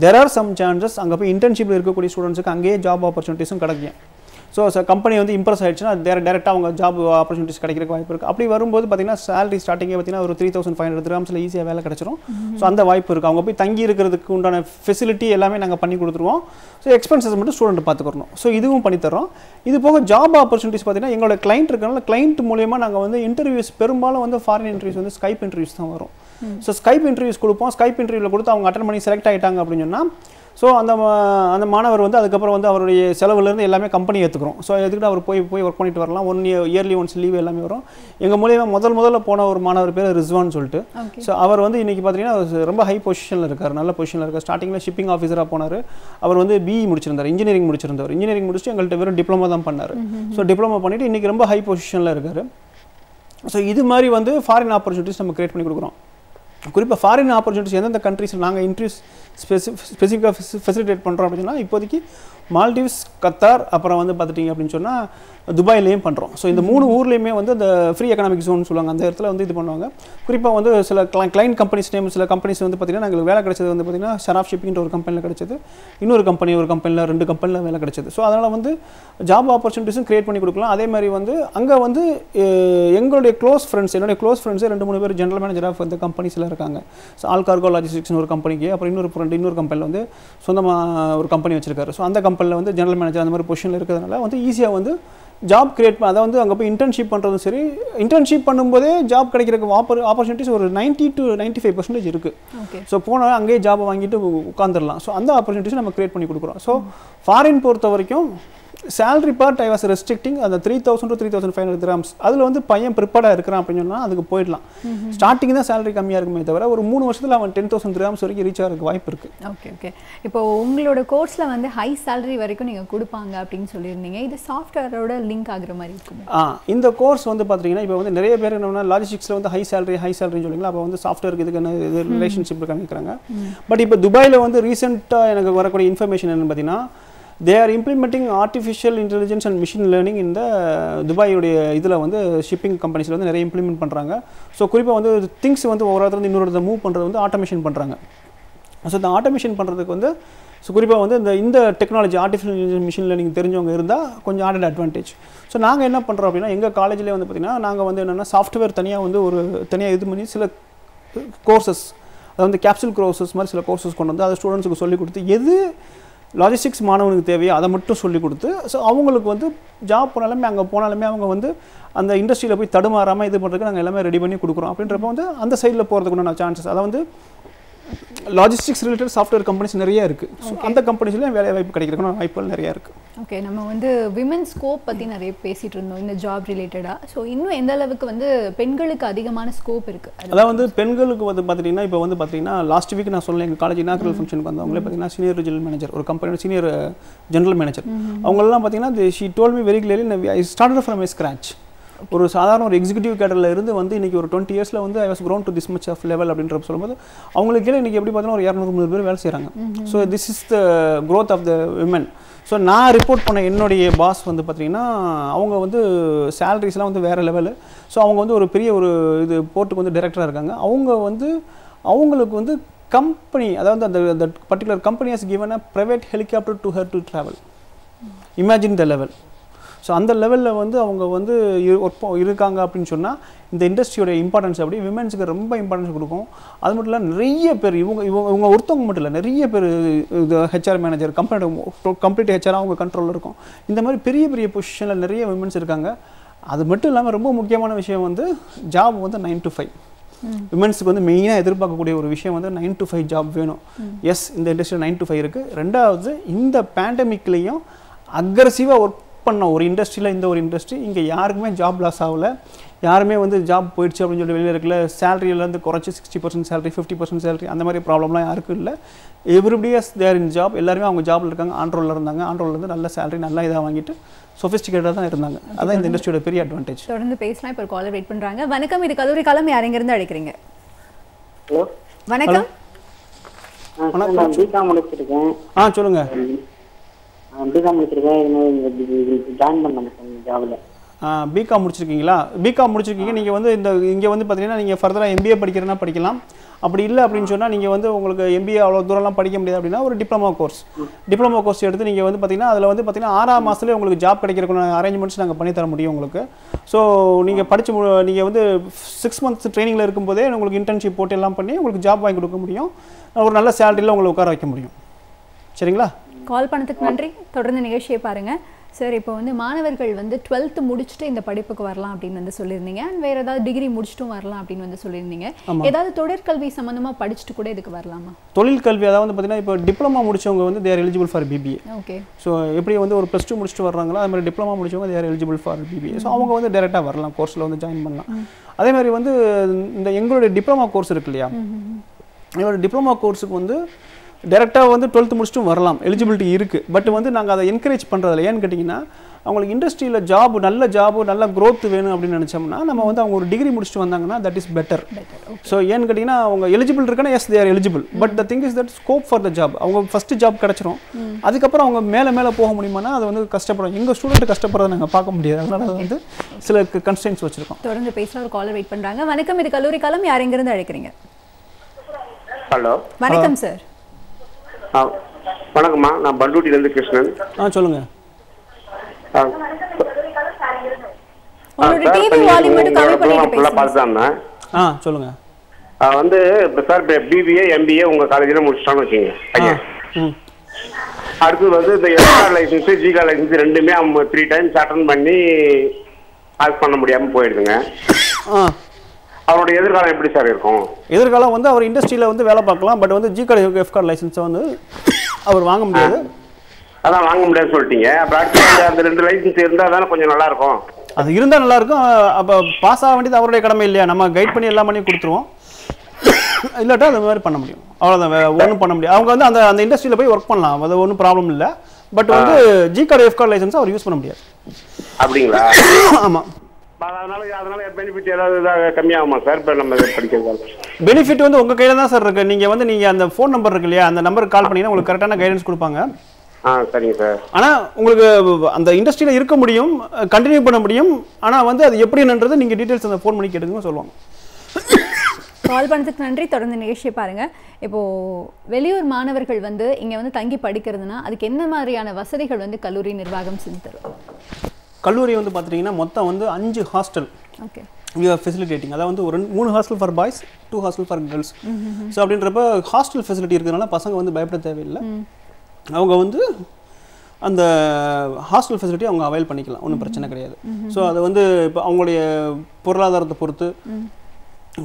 தெர் ஆர் சம் சான்சஸ் அங்கே போய் இன்டர்ன்ஷிப்பில் இருக்கக்கூடிய ஸ்டூடெண்ட்ஸுக்கு அங்கேயே ஜாப் ஆப்பர்ச்சுனிட்டிஸும் கிடைக்கும். ஸோ கம்பெனி வந்து இம்ப்ரெஸ் ஆயிடுச்சுன்னா டேர டேரெக்டாக அவங்க ஜாப் ஆப்பர்ச்சுனிட்டிஸ் கிடைக்கிறதுக்கு வாய்ப்பு இருக்குது அப்படி வரும்போது பார்த்தீங்கன்னா salary ஸ்டார்டிங்கே பார்த்தீங்கன்னா ஒரு த்ரீ தௌசண்ட் ஃபைவ் ஹண்ட்ரட் கிராம்ஸில் ஈஸியாக வேலை கிடச்சிரும். ஸோ அந்த வாய்ப்பு இருக்குது அவங்க போய் தங்கி இருக்கிறதுக்கு உண்டான ஃபெசிலிட்டி எல்லாமே நாங்கள் பண்ணி கொடுத்துருவோம். ஸோ எக்ஸ்பென்சஸ் மட்டும் ஸ்டூடெண்ட் பார்த்துக்கிறோம் ஸோ இதுவும் பண்ணித்தரோம் இது போக ஜாப் ஆப்பர்ச்சுனிட்டிஸ் பார்த்தீங்கன்னா எங்களோட client இருக்கனால client மூலியமாக நாங்கள் வந்து இன்டர்வியூஸ் பெரும்பாலும் வந்து ஃபாரின் இன்டர்வியூஸ் வந்து ஸ்கைப் இன்டர்வியூஸ் தான் வரும். ஸோ ஸ்கைப் இன்டர்வியூஸ் கொடுப்போம். ஸ்கைப் இன்டர்வியூவில் கொடுத்து அவங்க அட்டன் பண்ணி செலக்ட் ஆகிட்டாங்க அப்படின்னு சொன்னால் ஸோ அந்த அந்த மாணவர் வந்து அதுக்கப்புறம் வந்து அவருடைய செலவுலேருந்து எல்லாமே கம்பெனி ஏற்றுக்கிறோம் ஸோ எதுக்கிட்ட அவர் போய் போய் ஒர்க் பண்ணிட்டு வரலாம்? One year yearly once leave எல்லாமே வரும். எங்கள் மூலியமாக முதல் முதல்ல போன ஒரு மாணவர் பேர் ரிஸ்வான் சொல்லிட்டு. ஸோ அவர் வந்து இன்றைக்கி பார்த்தீங்கன்னா ரொம்ப ஹை பொசிஷனில் இருக்கார் நல்ல பொசிஷனில் இருக்கார். ஸ்டார்டிங்கில் ஷிப்பிங் ஆஃபீஸராக போனார். அவர் வந்து பிஇ முடிச்சிருந்தார் இன்ஜினியரிங் முடிச்சிருந்தவர். இன்ஜினியரிங் முடிச்சுட்டு எங்கள்கிட்ட வெறும் டிப்ளமோ தான் பண்ணார். ஸோ டிப்ளமோ பண்ணிவிட்டு இன்றைக்கி ரொம்ப ஹை பொசிஷனில் இருக்கார். ஸோ இது மாதிரி வந்து ஃபாரின் ஆப்பர்ச்சுனிட்டிஸ் நம்ம கிரியேட் பண்ணி கொடுக்குறோம். குறிப்பாக ஃபாரின் ஆப்பர்ச்சுனிட்டிஸ் எந்தெந்த கண்ட்ரிஸில் நாங்கள் இன்ட்ரியூஸ் ஸ்பெசி ஸ்பெசிஃபிக்காக ஃபெசிலிட்டேட் பண்ணுறோம் அப்படின்னா இப்போதைக்கு மால்டீவ்ஸ் கத்தார் அப்புறம் வந்து பார்த்துட்டிங்க அப்படின்னு சொன்னால் துபாயிலையும் பண்ணுறோம் ஸோ இந்த மூணு ஊர்லேயுமே வந்து அந்த ஃப்ரீ எக்கனாமிக் ஜோன் சொல்லுவாங்க. அந்த இடத்துல வந்து இது பண்ணுவாங்க. குறிப்பாக வந்து சில கிளைண்ட் கம்பெனிஸ் நேம் சில கம்பெனிஸ் வந்து பார்த்திங்கன்னா எங்களுக்கு வேலை கிடைச்சது வந்து பார்த்திங்கன்னா ஷராப் ஷிப்பிங்கிற ஒரு கம்பெனியில் கிடைச்சது. இன்னொரு கம்பெனி ஒரு கம்பெனியில் ரெண்டு கம்பெனியில் வேலை கிடைச்சது. ஸோ அதனால் வந்து ஜாப் ஆப்பர்ச்சுனிட்டிஸும் கிரியேட் பண்ணி கொடுக்கலாம். அதே மாதிரி வந்து அங்கே வந்து எங்களுடைய க்ளோஸ் ஃப்ரெண்ட்ஸ் என்னுடைய க்ளோஸ் ஃப்ரெண்ட்ஸே ரெண்டு மூணு பேர் ஜென்ரல் மேனேஜர் ஆஃப் இந்த கம்பெனிஸில் இருக்காங்க. ஸோ ஆல் கார்கோ லாஜிஸ்டிக்ஸ்னு ஒரு கம்பெனிக்கு அப்புறம் இன்னொரு ஃப்ரெண்ட் இன்னொரு கம்பெனியில் வந்து சொந்தமாக ஒரு கம்பெனி வச்சிருக்காரு. ஸோ அந்த கம்பெனியில் வந்து ஜென்ரல் மேனேஜர் அந்த மாதிரி பொசிஷனில் இருக்கிறதுனால வந்து ஈஸியாக வந்து ஜாப் கிரியேட் அதை வந்து அங்கே போய் இன்டர்ன்ஷிப் பண்ணுறதும் சரி இன்டர்ன்ஷிப் பண்ணும்போதே ஜாப் கிடைக்கிறதுக்கு ஆப்பர் ஆப்பர்ச்சுனிட்டிஸ் ஒரு 90 டு நைன்ட்டி ஃபைவ் பர்சன்டேஜ் இருக்குது ஸோ போனால் அங்கேயே ஜாபை வாங்கிட்டு உட்காந்துடலாம் ஸோ அந்த ஆப்பர்ச்சுனிட்டிஸ் நம்ம கிரியேட் பண்ணி கொடுக்குறோம். ஸோ ஃபாரின் பொறுத்த வரைக்கும் salary part I was restricting அந்த three thousand to three thousand five hundred grams அதில் வந்து பையன் ப்ரிப்பேர்டாக இருக்கிறான் அப்படின்னு சொன்னால் அதுக்கு போயிடலாம். ஸ்டார்டிங் தான் salary கம்மியாக இருக்குமே தவிர ஒரு மூணு வருஷத்தில் அவன் டென் தௌசண்ட் கிராம்ஸ் வரைக்கும் ரீச் ஆகிறதுக்கு வாய்ப்பு இருக்குது ஓகே ஓகே இப்போ உங்களோட கோர்ஸில் வந்து ஹை salary வரைக்கும் நீங்கள் கொடுப்பாங்க அப்படின்னு சொல்லியிருந்தீங்க. இது சாஃப்ட்வேரோட லிங்க் ஆகுற மாதிரி இருக்குமே? ஆ இந்த கோர்ஸ் வந்து பார்த்தீங்கன்னா இப்போ வந்து நிறைய பேர் என்ன லாஜிஸ்டிக்ஸில் வந்து ஹை salary ஹை சேலரின்னு சொல்லுவீங்களா அப்போ வந்து சாஃப்ட்வேருக்கு இதுக்கு என்ன இது ரிலேஷன்ஷிப் இருக்காங்க பட் இப்போ துபாயில் வந்து ரீசெண்டாக எனக்கு வரக்கூடிய இன்ஃபர்மேஷன் என்னன்னு பார்த்தீங்கன்னா they are implementing artificial intelligence and machine learning இந்த துபாயுடைய இதில் வந்து ஷிப்பிங் கம்பெனிஸில் வந்து நிறைய இம்ப்ளிமெண்ட் பண்ணுறாங்க ஸோ குறிப்பாக வந்து திங்ஸ் வந்து ஒரு இடத்துல இன்னொரு இடத்துல மூவ் பண்ணுறது வந்து ஆட்டோமேஷன் பண்ணுறாங்க ஸோ இந்த ஆட்டோமேஷன் பண்ணுறதுக்கு வந்து ஸோ குறிப்பாக வந்து இந்த இந்த டெக்னாலஜி ஆர்டிஃபிஷியல் மிஷின் லேர்னிங் தெரிஞ்சவங்க இருந்தால் கொஞ்சம் ஆடட் அட்வான்டேஜ் ஸோ நாங்கள் என்ன பண்ணுறோம் அப்படின்னா எங்கள் காலேஜ்லேயே வந்து பார்த்திங்கன்னா நாங்கள் வந்து என்னென்னா சாஃப்ட்வேர் தனியாக வந்து ஒரு தனியாக இது பண்ணி சில கோர்சஸ் அதாவது வந்து கேப்சூல் கோர்சஸ் மாதிரி சில கோர்சஸ் கொண்டு வந்து அதை ஸ்டூடெண்ட்ஸுக்கு சொல்லி கொடுத்து எது லாஜிஸ்டிக்ஸ் மாணவனுக்கு தேவையோ அதை மட்டும் சொல்லி கொடுத்து ஸோ அவங்களுக்கு வந்து ஜாப் போனாலுமே அங்கே போனாலுமே அவங்க வந்து அந்த இண்டஸ்ட்ரியில் போய் தடுமாறாமல் இது பண்ணுறதுக்கு நாங்கள் எல்லாமே ரெடி பண்ணி கொடுக்குறோம். அப்படின்றப்ப வந்து அந்த சைடில் போகிறதுக்குண்டான சான்சஸ் அதை வந்து லாஜிஸ்டிக்ஸ் ரிலேட்டட் சாஃப்ட்வேர் கம்பெனிஸ் நிறைய இருக்குது ஸோ அந்த கம்பெனிஸ்லேயும் வேலை வாய்ப்பு கிடைக்கிறதுக்கான வாய்ப்புகள் நிறைய இருக்குது ஓகே நம்ம வந்து விமன் ஸ்கோப் பற்றி நிறைய பேசிட்டு இருந்தோம் இந்த ஜாப் ரிலேட்டடாக ஸோ இன்னும் எந்த அளவுக்கு வந்து பெண்களுக்கு அதிகமான ஸ்கோப் இருக்குது அதான் வந்து பெண்களுக்கு வந்து பார்த்துட்டிங்கன்னா இப்போ வந்து பார்த்தீங்கன்னா லாஸ்ட் வீக் நான் சொன்னேன் எங்கள் காலேஜ் இனாகரல் ஃபங்க்ஷனுக்கு வந்தவங்களே பார்த்தீங்கன்னா சீனியர் ஜெனரல் மேனேஜர் ஒரு கம்பெனியோட சீனியர் ஜெனரல் மேனேஜர் அவங்களெல்லாம் பார்த்தீங்கன்னா she told me very clearly I started from scratch ஒரு சாதாரண ஒரு எக்ஸிக்யூட்டிவ் கேடரில் இருந்து வந்து இன்னைக்கு ஒரு டுவெண்ட்டி இயர்ஸில் வந்து I was grown to this much of level அப்படின்ற சொல்லும்போது அவங்களுக்கு கீழே இன்னைக்கு எப்படி பார்த்தீங்கன்னா ஒரு இரநூறு மூணு பேர் வேலை செய்கிறாங்க so this is the growth of the women so நான் ரிப்போர்ட் பண்ண என்னுடைய பாஸ் வந்து பார்த்தீங்கன்னா அவங்க வந்து சேலரிஸ்லாம் வந்து வேறு லெவலு ஸோ அவங்க வந்து ஒரு பெரிய ஒரு இது போர்ட்டுக்கு வந்து டைரக்டராக இருக்காங்க. அவங்க வந்து அவங்களுக்கு வந்து கம்பெனி அதாவது அந்த அந்த particular company has given a private helicopter to her to travel. Imagine the level so அந்த லெவலில் வந்து அவங்க வந்து ஒர்க் இருக்காங்க அப்படின்னு சொன்னால் இந்த இண்டஸ்ட்ரியோட இம்பார்ட்டன்ஸ் அப்படி விமென்ஸுக்கு ரொம்ப இம்பார்ட்டன்ஸ் கொடுக்கும். அது மட்டும் இல்லை நிறைய பேர் இவங்க இவங்க இவங்க ஒருத்தவங்க மட்டும் இல்லை நிறைய பேர் இது ஹெச்ஆர் மேனேஜர் கம்பெனியோட கம்ப்ளீட் ஹெச்ஆர் அவங்க கண்ட்ரோலில் இருக்கும். இந்த மாதிரி பெரிய பெரிய பொசிஷனில் நிறைய விமென்ஸ் இருக்காங்க. அது மட்டும் இல்லாமல் ரொம்ப முக்கியமான விஷயம் வந்து ஜாப் வந்து நைன் டு ஃபைவ் விமென்ஸுக்கு வந்து மெயினாக எதிர்பார்க்கக்கூடிய ஒரு விஷயம் வந்து நைன் டு ஃபைவ் ஜாப் வேணும். எஸ் இந்த இண்டஸ்ட்ரியில் நைன் டு ஃபைவ் இருக்குது ரெண்டாவது இந்த பேண்டமிக்லேயும் அக்ரஸிவாக ஒர்க் பண்ண ஒரு இண்டஸ்ட்ரியில் இந்த ஒரு இண்டஸ்ட்ரி இங்கே யாருக்குமே ஜாப் லாஸ் ஆகல. யாருமே வந்து ஜாப் போயிடுச்சு அப்படின்னு சொல்லி வெளியில் இருக்கல. சேலரியிலேருந்து குறைச்சி sixty percent salary fifty percent salary அந்த மாதிரி ப்ராப்ளம்லாம் யாருக்கும் இல்லை. எவ்ரிபடியஸ் தேர் இன் ஜாப் எல்லாருமே அவங்க ஜாப்ல இருக்காங்க ஆண்ட்ரோலில் இருந்தாங்க. ஆண்ட்ரோலில் இருந்து நல்ல சேலரி நல்லா இதாக வாங்கிட்டு சொஃபிஸ்டிகேட்டாக தான் இருந்தாங்க. அதான் இந்த இண்டஸ்ட்ரியோட பெரிய அட்வான்டேஜ் தொடர்ந்து பேசலாம். இப்போ காலர் வெயிட் பண்ணுறாங்க வணக்கம் இது கல்லூரி காலம் யார் எங்கேருந்து அழைக்கிறீங்க? வணக்கம் வணக்கம். நான் பிகாம் முடிச்சிருக்கேன் ஆ சொல்லுங்கள் பிகாம் முடிச்சிருக்கேன். ஜாயின் பண்ண பிகாம் முடிச்சிருக்கீங்களா? பிகாம் முடிச்சிருக்கீங்க. நீங்கள் வந்து இந்த இங்கே வந்து பார்த்தீங்கன்னா நீங்கள் ஃபர்தராக எம்பிஏ படிக்கிறனா படிக்கலாம். அப்படி இல்லை அப்படின்னு சொன்னால் நீங்கள் வந்து உங்களுக்கு எம்பிஏ அவ்வளோ தூரம்லாம் படிக்க முடியாது அப்படின்னா ஒரு டிப்ளமோ கோர்ஸ் டிப்ளமோ கோர்ஸ் எடுத்து நீங்கள் வந்து பார்த்தீங்கன்னா அதில் வந்து பார்த்தீங்கன்னா ஆறாம் மாதத்துலேயே உங்களுக்கு ஜாப் கிடைக்கிறதுக்கான அரேஞ்ச்மெண்ட்ஸ் நாங்கள் பண்ணி தர முடியும் உங்களுக்கு. ஸோ நீங்கள் படித்து நீங்கள் வந்து சிக்ஸ் மந்த்ஸ் ட்ரைனிங்கில் இருக்கும்போதே உங்களுக்கு இன்டர்ன்ஷிப் போட்டு எல்லாம் பண்ணி உங்களுக்கு ஜாப் வாங்கி கொடுக்க முடியும். ஒரு நல்ல சேலரியில் உங்களை உட்கார வைக்க முடியும். சரிங்களா? கால் பண்ணதுக்கு நன்றி. தொடர்ந்து நிகழ்ச்சியை பாருங்க. சார் இப்போ வந்து மாணவர்கள் வந்து டுவெல்த்து முடிச்சுட்டு இந்த படிப்புக்கு வரலாம் அப்படின்னு வந்து சொல்லியிருந்தீங்க. அண்ட் வேற ஏதாவது டிகிரி முடிச்சுட்டும் வரலாம் அப்படின்னு வந்து சொல்லியிருந்தீங்க. ஏதாவது தொழிற்கல்வி சம்பந்தமா படிச்சுட்டு கூட இதுக்கு வரலாமா? தொழில் கல்வி அதாவது வந்து பார்த்தீங்கன்னா இப்போ டிப்ளமா முடிச்சவங்க வந்து they're eligible for BBA okay so எப்படி வந்து ஒரு ப்ளஸ் டூ முடிச்சுட்டு வர்றாங்களோ அது மாதிரி டிப்ளமா முடிச்சவங்க they're eligible for BBA so அவங்க வந்து டேரெக்டாக வரலாம் கோர்ஸில் வந்து ஜாயின் பண்ணலாம். அதே மாதிரி வந்து இந்த எங்களுடைய டிப்ளமா கோர்ஸ் இருக்கு இல்லையா? எங்களோட டிப்ளமா கோர்ஸுக்கு வந்து டேரெக்டாக வந்து டுவெல்த்து முடிச்சுட்டும் வரலாம். எலிஜிபிலிட்டி இருக்குது பட் வந்து நாங்கள் அதை என்கரேஜ் பண்ணுறதில்ல ஏன்னு கேட்டிங்கன்னா அவங்களுக்கு இண்டஸ்ட்ரியில் ஜாப் நல்ல ஜாப் நல்ல growth வேணும் அப்படின்னு நினச்சோம்னா நம்ம வந்து அவங்க ஒரு டிகிரி முடிச்சுட்டு வந்தாங்கன்னா தட் இஸ் பெட்டர் ஸோ ஏன்னு கேட்டிங்கன்னா அவங்க எலிஜிபிள் இருக்குன்னா yes they're eligible but the thing is that scope for the job அவங்க ஃபஸ்ட்டு ஜாப் கிடச்சிரும். அதுக்கப்புறம் அவங்க மேலே மேலே போக முடியுமானா அது வந்து கஷ்டப்படும் எங்கள் ஸ்டூடெண்ட் கஷ்டப்படுறத நாங்கள் பார்க்க முடியாது. அதனால அது வந்து சில கன்ஸ்டன்ஸ் வச்சுருக்கோம். தொடர்ந்து பேசலாம் ஒரு காலர் வெயிட் பண்றாங்க. வணக்கம். இது கல்லூரி காலம் யார் எங்கிருந்து அழைக்கிறீங்க? ஹலோ வணக்கம் சார் வணக்கம்மா. நான் பண்டூட்டிலேருந்து கிருஷ்ணன். ஆ சொல்லுங்கள் ஆ, ஆ, வந்து இப்போ சார் பிபிஏ எம்பிஏ உங்கள் காலேஜில் முடிச்சிட்டான்னு வச்சுங்க அடுத்தது வந்து இந்த எஸ்ஆர் லைசன்ஸ் ஜிகா லைசன்ஸ் ரெண்டுமே அவங்க த்ரீ டைம்ஸ் அட்டன் பண்ணி பாஸ் பண்ண முடியாமல் போயிடுதுங்க. ஆ அவரோட எதிர்காலம் எப்படி சார் இருக்கும்? எதிர்காலம் வந்து அவர் இண்டஸ்ட்ரியில் வந்து வேலை பார்க்கலாம் பட் வந்து ஜி கார்டு எஃப் கார்டு லைசன்ஸை வந்து அவர் வாங்க முடியாது. அதான் வாங்க முடியாதுன்னு சொல்லிட்டீங்க. அப்போ அந்த- ரெண்டு லைசன்ஸ் இருந்தால் தானே கொஞ்சம் நல்லா இருக்கும்? அது இருந்தால் நல்லா இருக்கும். அப்போ பாஸ் ஆக வேண்டியது அவருடைய கடமை இல்லையா? நம்ம கைட் பண்ணி எல்லாம் பண்ணி கொடுத்துருவோம். இல்லாட்டா அது மாதிரி பண்ண முடியும். அவ்வளோதான் ஒன்றும் பண்ண முடியும் அவங்க வந்து அந்த அந்த இண்டஸ்ட்ரியில் போய் ஒர்க் பண்ணலாம். அது ஒன்றும் ப்ராப்ளம் இல்லை. பட் வந்து G card F card licence அவர் யூஸ் பண்ண முடியாது. அப்படிங்களா? ஆமாம் அதனால அதனால பெனிஃபிட் ஏதாவது இதாக கம்மியாகுமா சார்? இப்போ நம்ம படிக்கிறதால பெனிஃபிட் வந்து உங்கள் கையில் தான் சார் இருக்குது நீங்கள் வந்து நீங்கள் அந்த ஃபோன் நம்பர் இருக்கு இல்லையா அந்த நம்பருக்கு கால் பண்ணீங்கன்னா உங்களுக்கு கரெக்டான கைடன்ஸ் கொடுப்பாங்க. ஆ சரிங்க சார். ஆனால் உங்களுக்கு அந்த இண்டஸ்ட்ரியில் இருக்க முடியும் கண்டினியூ பண்ண முடியும். ஆனால் வந்து அது எப்படின்றது நீங்கள் டீட்டெயில்ஸ் அந்த ஃபோன் பண்ணி கேட்டுங்க சொல்லுவாங்க. கால் பண்ணதுக்கு நன்றி. தொடர்ந்து நிகழ்ச்சியை பாருங்க. இப்போ வெளியூர் மாணவர்கள் வந்து இங்க வந்து தங்கி படிக்கிறதுனா அதுக்கு என்ன மாதிரியான வசதிகள் வந்து கல்லூரி நிர்வாகம் செஞ்சு தரும்? கல்லூரி வந்து பார்த்துட்டிங்கன்னா மொத்தம் வந்து அஞ்சு hostel. Okay. We are facilitating அதாவது வந்து ஒரு மூணு hostel for boys two hostel for girls so அப்படின்றப்ப ஹாஸ்டல் ஃபெசிலிட்டி இருக்கிறதுனால பசங்க வந்து பயப்பட தேவையில்லை. அவங்க வந்து அந்த ஹாஸ்டல் ஃபெசிலிட்டி அவங்க அவைல் பண்ணிக்கலாம். ஒன்றும் பிரச்சனை கிடையாது. ஸோ அது வந்து இப்போ அவங்களுடைய பொருளாதாரத்தை பொறுத்து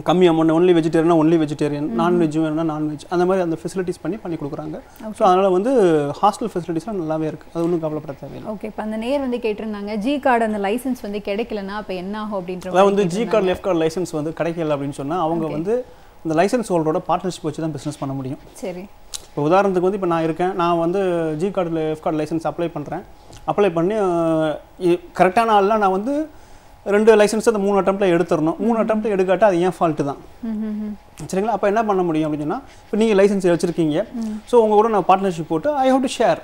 கம்மி அமௌண்ட் ஒன்லி வெஜிடேரியனா ஒன்லி வெஜிடேரியன் நான்வெஜ் வேணும்னா நான்வெஜ் அந்த மாதிரி அந்த ஃபெசிலிட்டிஸ் பண்ணி பண்ணி கொடுக்குறாங்க. ஸோ அதனால் வந்து ஹாஸ்டல் ஃபெசிலிட்டிஸ்லாம் நல்லாவே இருக்குது அது ஒன்றும் கவலைப்பட தேவையில்லை. ஓகே இப்போ அந்த நேர் வந்து கேட்டிருந்தாங்க ஜி கார்டு அந்த லைசென்ஸ் வந்து கிடைக்கலனா அப்போ என்ன ஆகும் அப்படின்ற அதாவது வந்து G card left card licence வந்து கிடைக்கல அப்படின்னு சொன்னால் அவங்க வந்து இந்த லைசன்ஸ் ஹோல்டரோட பார்ட்னர்ஷிப் வச்சு தான் பிஸ்னஸ் பண்ண முடியும். சரி. இப்போ உதாரணத்துக்கு வந்து இப்போ நான் இருக்கேன் நான் வந்து G card F card licence apply பண்ணுறேன் அப்ளை பண்ணி கரெக்டான ஆள்லாம் நான் வந்து ரெண்டு லைசன்ஸ் அந்த மூணு அட்டம்ப்ட்டில் எடுத்துடணும். மூணு அட்டம்ப்ட் எடுக்காட்டா அது ஏன் ஃபால்ட்டு தான்? சரிங்களா? அப்போ என்ன பண்ண முடியும் அப்படின்னா இப்போ நீங்கள் லைசன்ஸ் வச்சுருக்கீங்க. ஸோ உங்க கூட நான் பார்ட்னர்ஷிப் போட்டு ஐ ஹவ் டு ஷேர்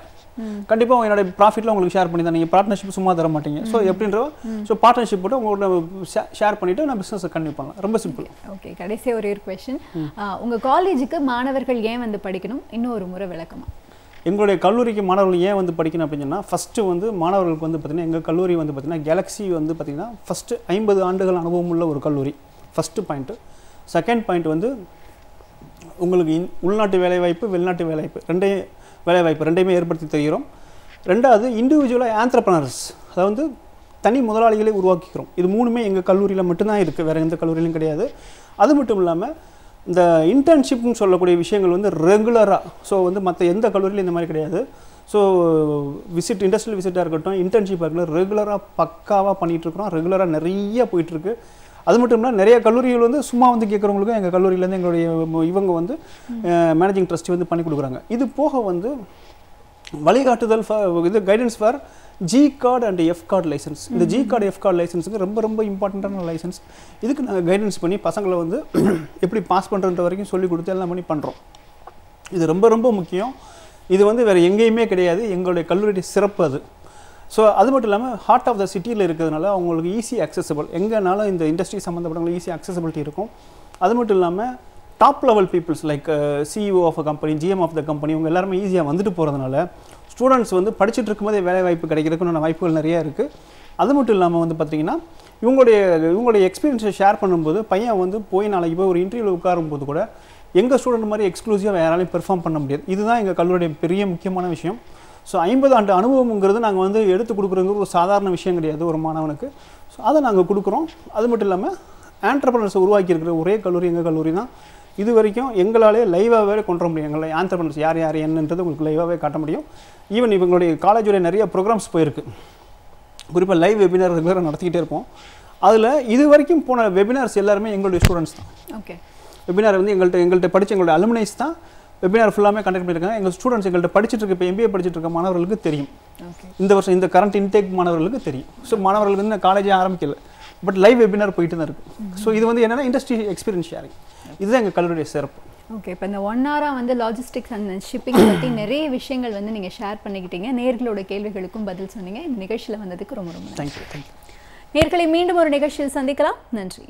கண்டிப்பாக என்னோட ப்ராஃபிட்டில் உங்களுக்கு ஷேர் பண்ணி தான் நீங்கள் பார்ட்னர்ஷிப் சும்மா தர மாட்டீங்க. ஸோ எப்படின்ற ஸோ பார்ட்னர்ஷிப் போட்டு உங்களோட ஷேர் பண்ணிவிட்டு நான் பிஸ்னஸை கண்டினியூ பண்ணலாம். ரொம்ப சிம்பிள் ஓகே கடைசி ஒரே ஒரு கொஷின் உங்க காலேஜுக்கு மாணவர்கள் ஏன் வந்து படிக்கணும்? இன்னும் ஒரு முறை விளக்கமா? எங்களுடைய கல்லூரிக்கு மாணவர்கள் ஏன் வந்து படிக்கணும் அப்படின்னு சொன்னால் ஃபஸ்ட்டு வந்து மாணவர்களுக்கு வந்து பார்த்திங்கன்னா எங்கள் கல்லூரி வந்து பார்த்திங்கன்னா கேலக்ஸி வந்து பார்த்திங்கன்னா ஃபஸ்ட்டு ஐம்பது ஆண்டுகள் அனுபவம் உள்ள ஒரு கல்லூரி. ஃபஸ்ட்டு பாயிண்ட்டு செகண்ட் பாயிண்ட் வந்து உங்களுக்கு இன் உள்நாட்டு வேலைவாய்ப்பு வெளிநாட்டு வேலைவாய்ப்பு. ரெண்டே வேலைவாய்ப்பு ரெண்டையுமே ஏற்படுத்தி தருகிறோம். ரெண்டாவது இண்டிவிஜுவலாக ஆந்த்ரப்பனர்ஸ் அதாவது தனி முதலாளிகளை உருவாக்கிக்கிறோம் இது மூணுமே எங்கள் கல்லூரியில் மட்டும்தான் இருக்குது வேறு எந்த கல்லூரியிலும் கிடையாது. அது மட்டும் இல்லாமல் இந்த இன்டர்ன்ஷிப்னு சொல்லக்கூடிய விஷயங்கள் வந்து ரெகுலராக ஸோ வந்து மற்ற எந்த கல்லூரியிலும் இந்த மாதிரி கிடையாது. ஸோ விசிட் இண்டஸ்ட்ரியல் விசிட்டாக இருக்கட்டும் இன்டர்ன்ஷிப்பாக இருக்கட்டும் ரெகுலராக பக்காவாக பண்ணிகிட்டு இருக்கிறோம். ரெகுலராக நிறைய போயிட்டுருக்கு அது மட்டும் இல்லாமல் நிறைய கல்லூரிகள் வந்து சும்மா வந்து கேட்குறவங்களுக்கும் எங்கள் கல்லூரியிலேருந்து எங்களுடைய இவங்க வந்து மேனேஜிங் ட்ரஸ்ட் வந்து பண்ணி கொடுக்குறாங்க. இது போக வந்து வழிகாட்டுதல் for- இது guidance for G card and F card licence இந்த ஜி கார்டு எஃப் கார்டு லைசன்ஸுக்கு ரொம்ப ரொம்ப இம்பார்ட்டண்ட்டான லைசன்ஸ் இதுக்கு நாங்கள் கைடன்ஸ் பண்ணி பசங்களை வந்து எப்படி பாஸ் பண்ணுறன்ற வரைக்கும் சொல்லி கொடுத்து எல்லாம் பண்ணி பண்ணுறோம் இது ரொம்ப ரொம்ப முக்கியம். இது வந்து வேறு எங்கேயுமே கிடையாது. எங்களுடைய கல்லூரியுடைய சிறப்பு அது. ஸோ அது மட்டும் இல்லாமல் ஹார்ட் ஆஃப் த சிட்டியில் இருக்கிறதுனால அவங்களுக்கு ஈஸி அக்சசபிள் எங்கேனாலும் இந்த இண்டஸ்ட்ரி சம்மந்தப்பட்டவங்களுக்கு ஈஸி அக்சசபிலிட்டி இருக்கும். அது மட்டும் இல்லாமல் top level peoples like CEO of a company GM of the company இவங்க எல்லாருமே ஈஸியாக வந்துட்டு போகிறதுனால ஸ்டூடெண்ட்ஸ் வந்து படிச்சுட்டு இருக்கும்போதே வேலை வாய்ப்பு கிடைக்கிறதுக்குன்னு வாய்ப்புகள் நிறைய இருக்குது அது மட்டும் இல்லாமல் வந்து பார்த்தீங்கன்னா இவங்களுடைய இவங்களுடைய எக்ஸ்பீரியன்ஸை ஷேர் பண்ணும்போது பையன் வந்து போய் நாளைக்கு போய் ஒரு இன்டர்வியூவில் உட்காரும்போது கூட எங்கள் ஸ்டூடெண்ட் மாதிரி எக்ஸ்க்ளூசிவாக யாராலையும் பெர்ஃபார்ம் பண்ண முடியாது. இதுதான் எங்கள் கல்லூரிய பெரிய முக்கியமான விஷயம். ஸோ ஐம்பது ஆண்டு அனுபவம்ங்கிறது நாங்கள் வந்து எடுத்து கொடுக்குறதுங்கிறது ஒரு சாதாரண விஷயம் கிடையாது ஒரு மாணவனுக்கு. ஸோ அதை நாங்கள் கொடுக்குறோம். அது மட்டும் இல்லாமல் ஆண்டர்பனர்ஸை உருவாக்கி இருக்கிற ஒரே கல்லூரி எங்கள் கல்லூரி தான் இது வரைக்கும் எங்களாலே லைவாகவே கொண்டு வர முடியும். எங்களை ஆண்டர்பனர்ஸ் யார் யார் என்னன்றது உங்களுக்கு லைவாகவே காட்ட முடியும். ஈவன் இவங்களுடைய காலேஜுடைய நிறைய ப்ரோக்ராம்ஸ் போயிருக்கு. குறிப்பாக லைவ் வெபினார் ரெகுலராக நடத்திக்கிட்டே இருப்போம். அதில் இது வரைக்கும் போன வெபினார்ஸ் எல்லாருமே எங்களுடைய ஸ்டூடெண்ட்ஸ் தான். ஓகே வெபினார் வந்து எங்கள்கிட்ட எங்கள்கிட்ட படிச்ச எங்களுடைய அலுமினைஸ் தான். வெபினார் ஃபுல்லாமே கண்டக்ட் பண்ணியிருக்காங்க எங்கள் ஸ்டூடெண்ட்ஸ் எங்கள்கிட்ட படிச்சுட்டு இருக்க இப்போ எம்பிஏ படிச்சுட்டு இருக்க மாணவர்களுக்கு தெரியும். ஓகே இந்த வருஷம் இந்த கரண்ட் இன்டேக் மாணவர்களுக்கு தெரியும். ஸோ மாணவர்களுக்கு வந்து காலேஜே ஆரம்பிக்கல. பட் லைவ் வெபினார் போயிட்டு தான் இருக்கு ஸோ இது வந்து என்னன்னா இண்டஸ்ட்ரி எக்ஸ்பீரியன்ஸ் ஷேரிங் இதுதான் எங்கள் கல்லூரியுடைய சிறப்பு. ஓகே இப்போ இந்த ஒன் ஹவராக வந்து லாஜிஸ்டிக்ஸ் அண்ட் ஷிப்பிங் பற்றி நிறைய விஷயங்கள் வந்து நீங்கள் ஷேர் பண்ணிக்கிட்டீங்க. நேர்களோட கேள்விகளுக்கும் பதில் சொன்னீங்க. இந்த நிகழ்ச்சியில் வந்ததுக்கு ரொம்ப ரொம்ப தேங்க்யூ தேங்க்யூ நேர்களை மீண்டும் ஒரு நிகழ்ச்சியில் சந்திக்கலாம். நன்றி.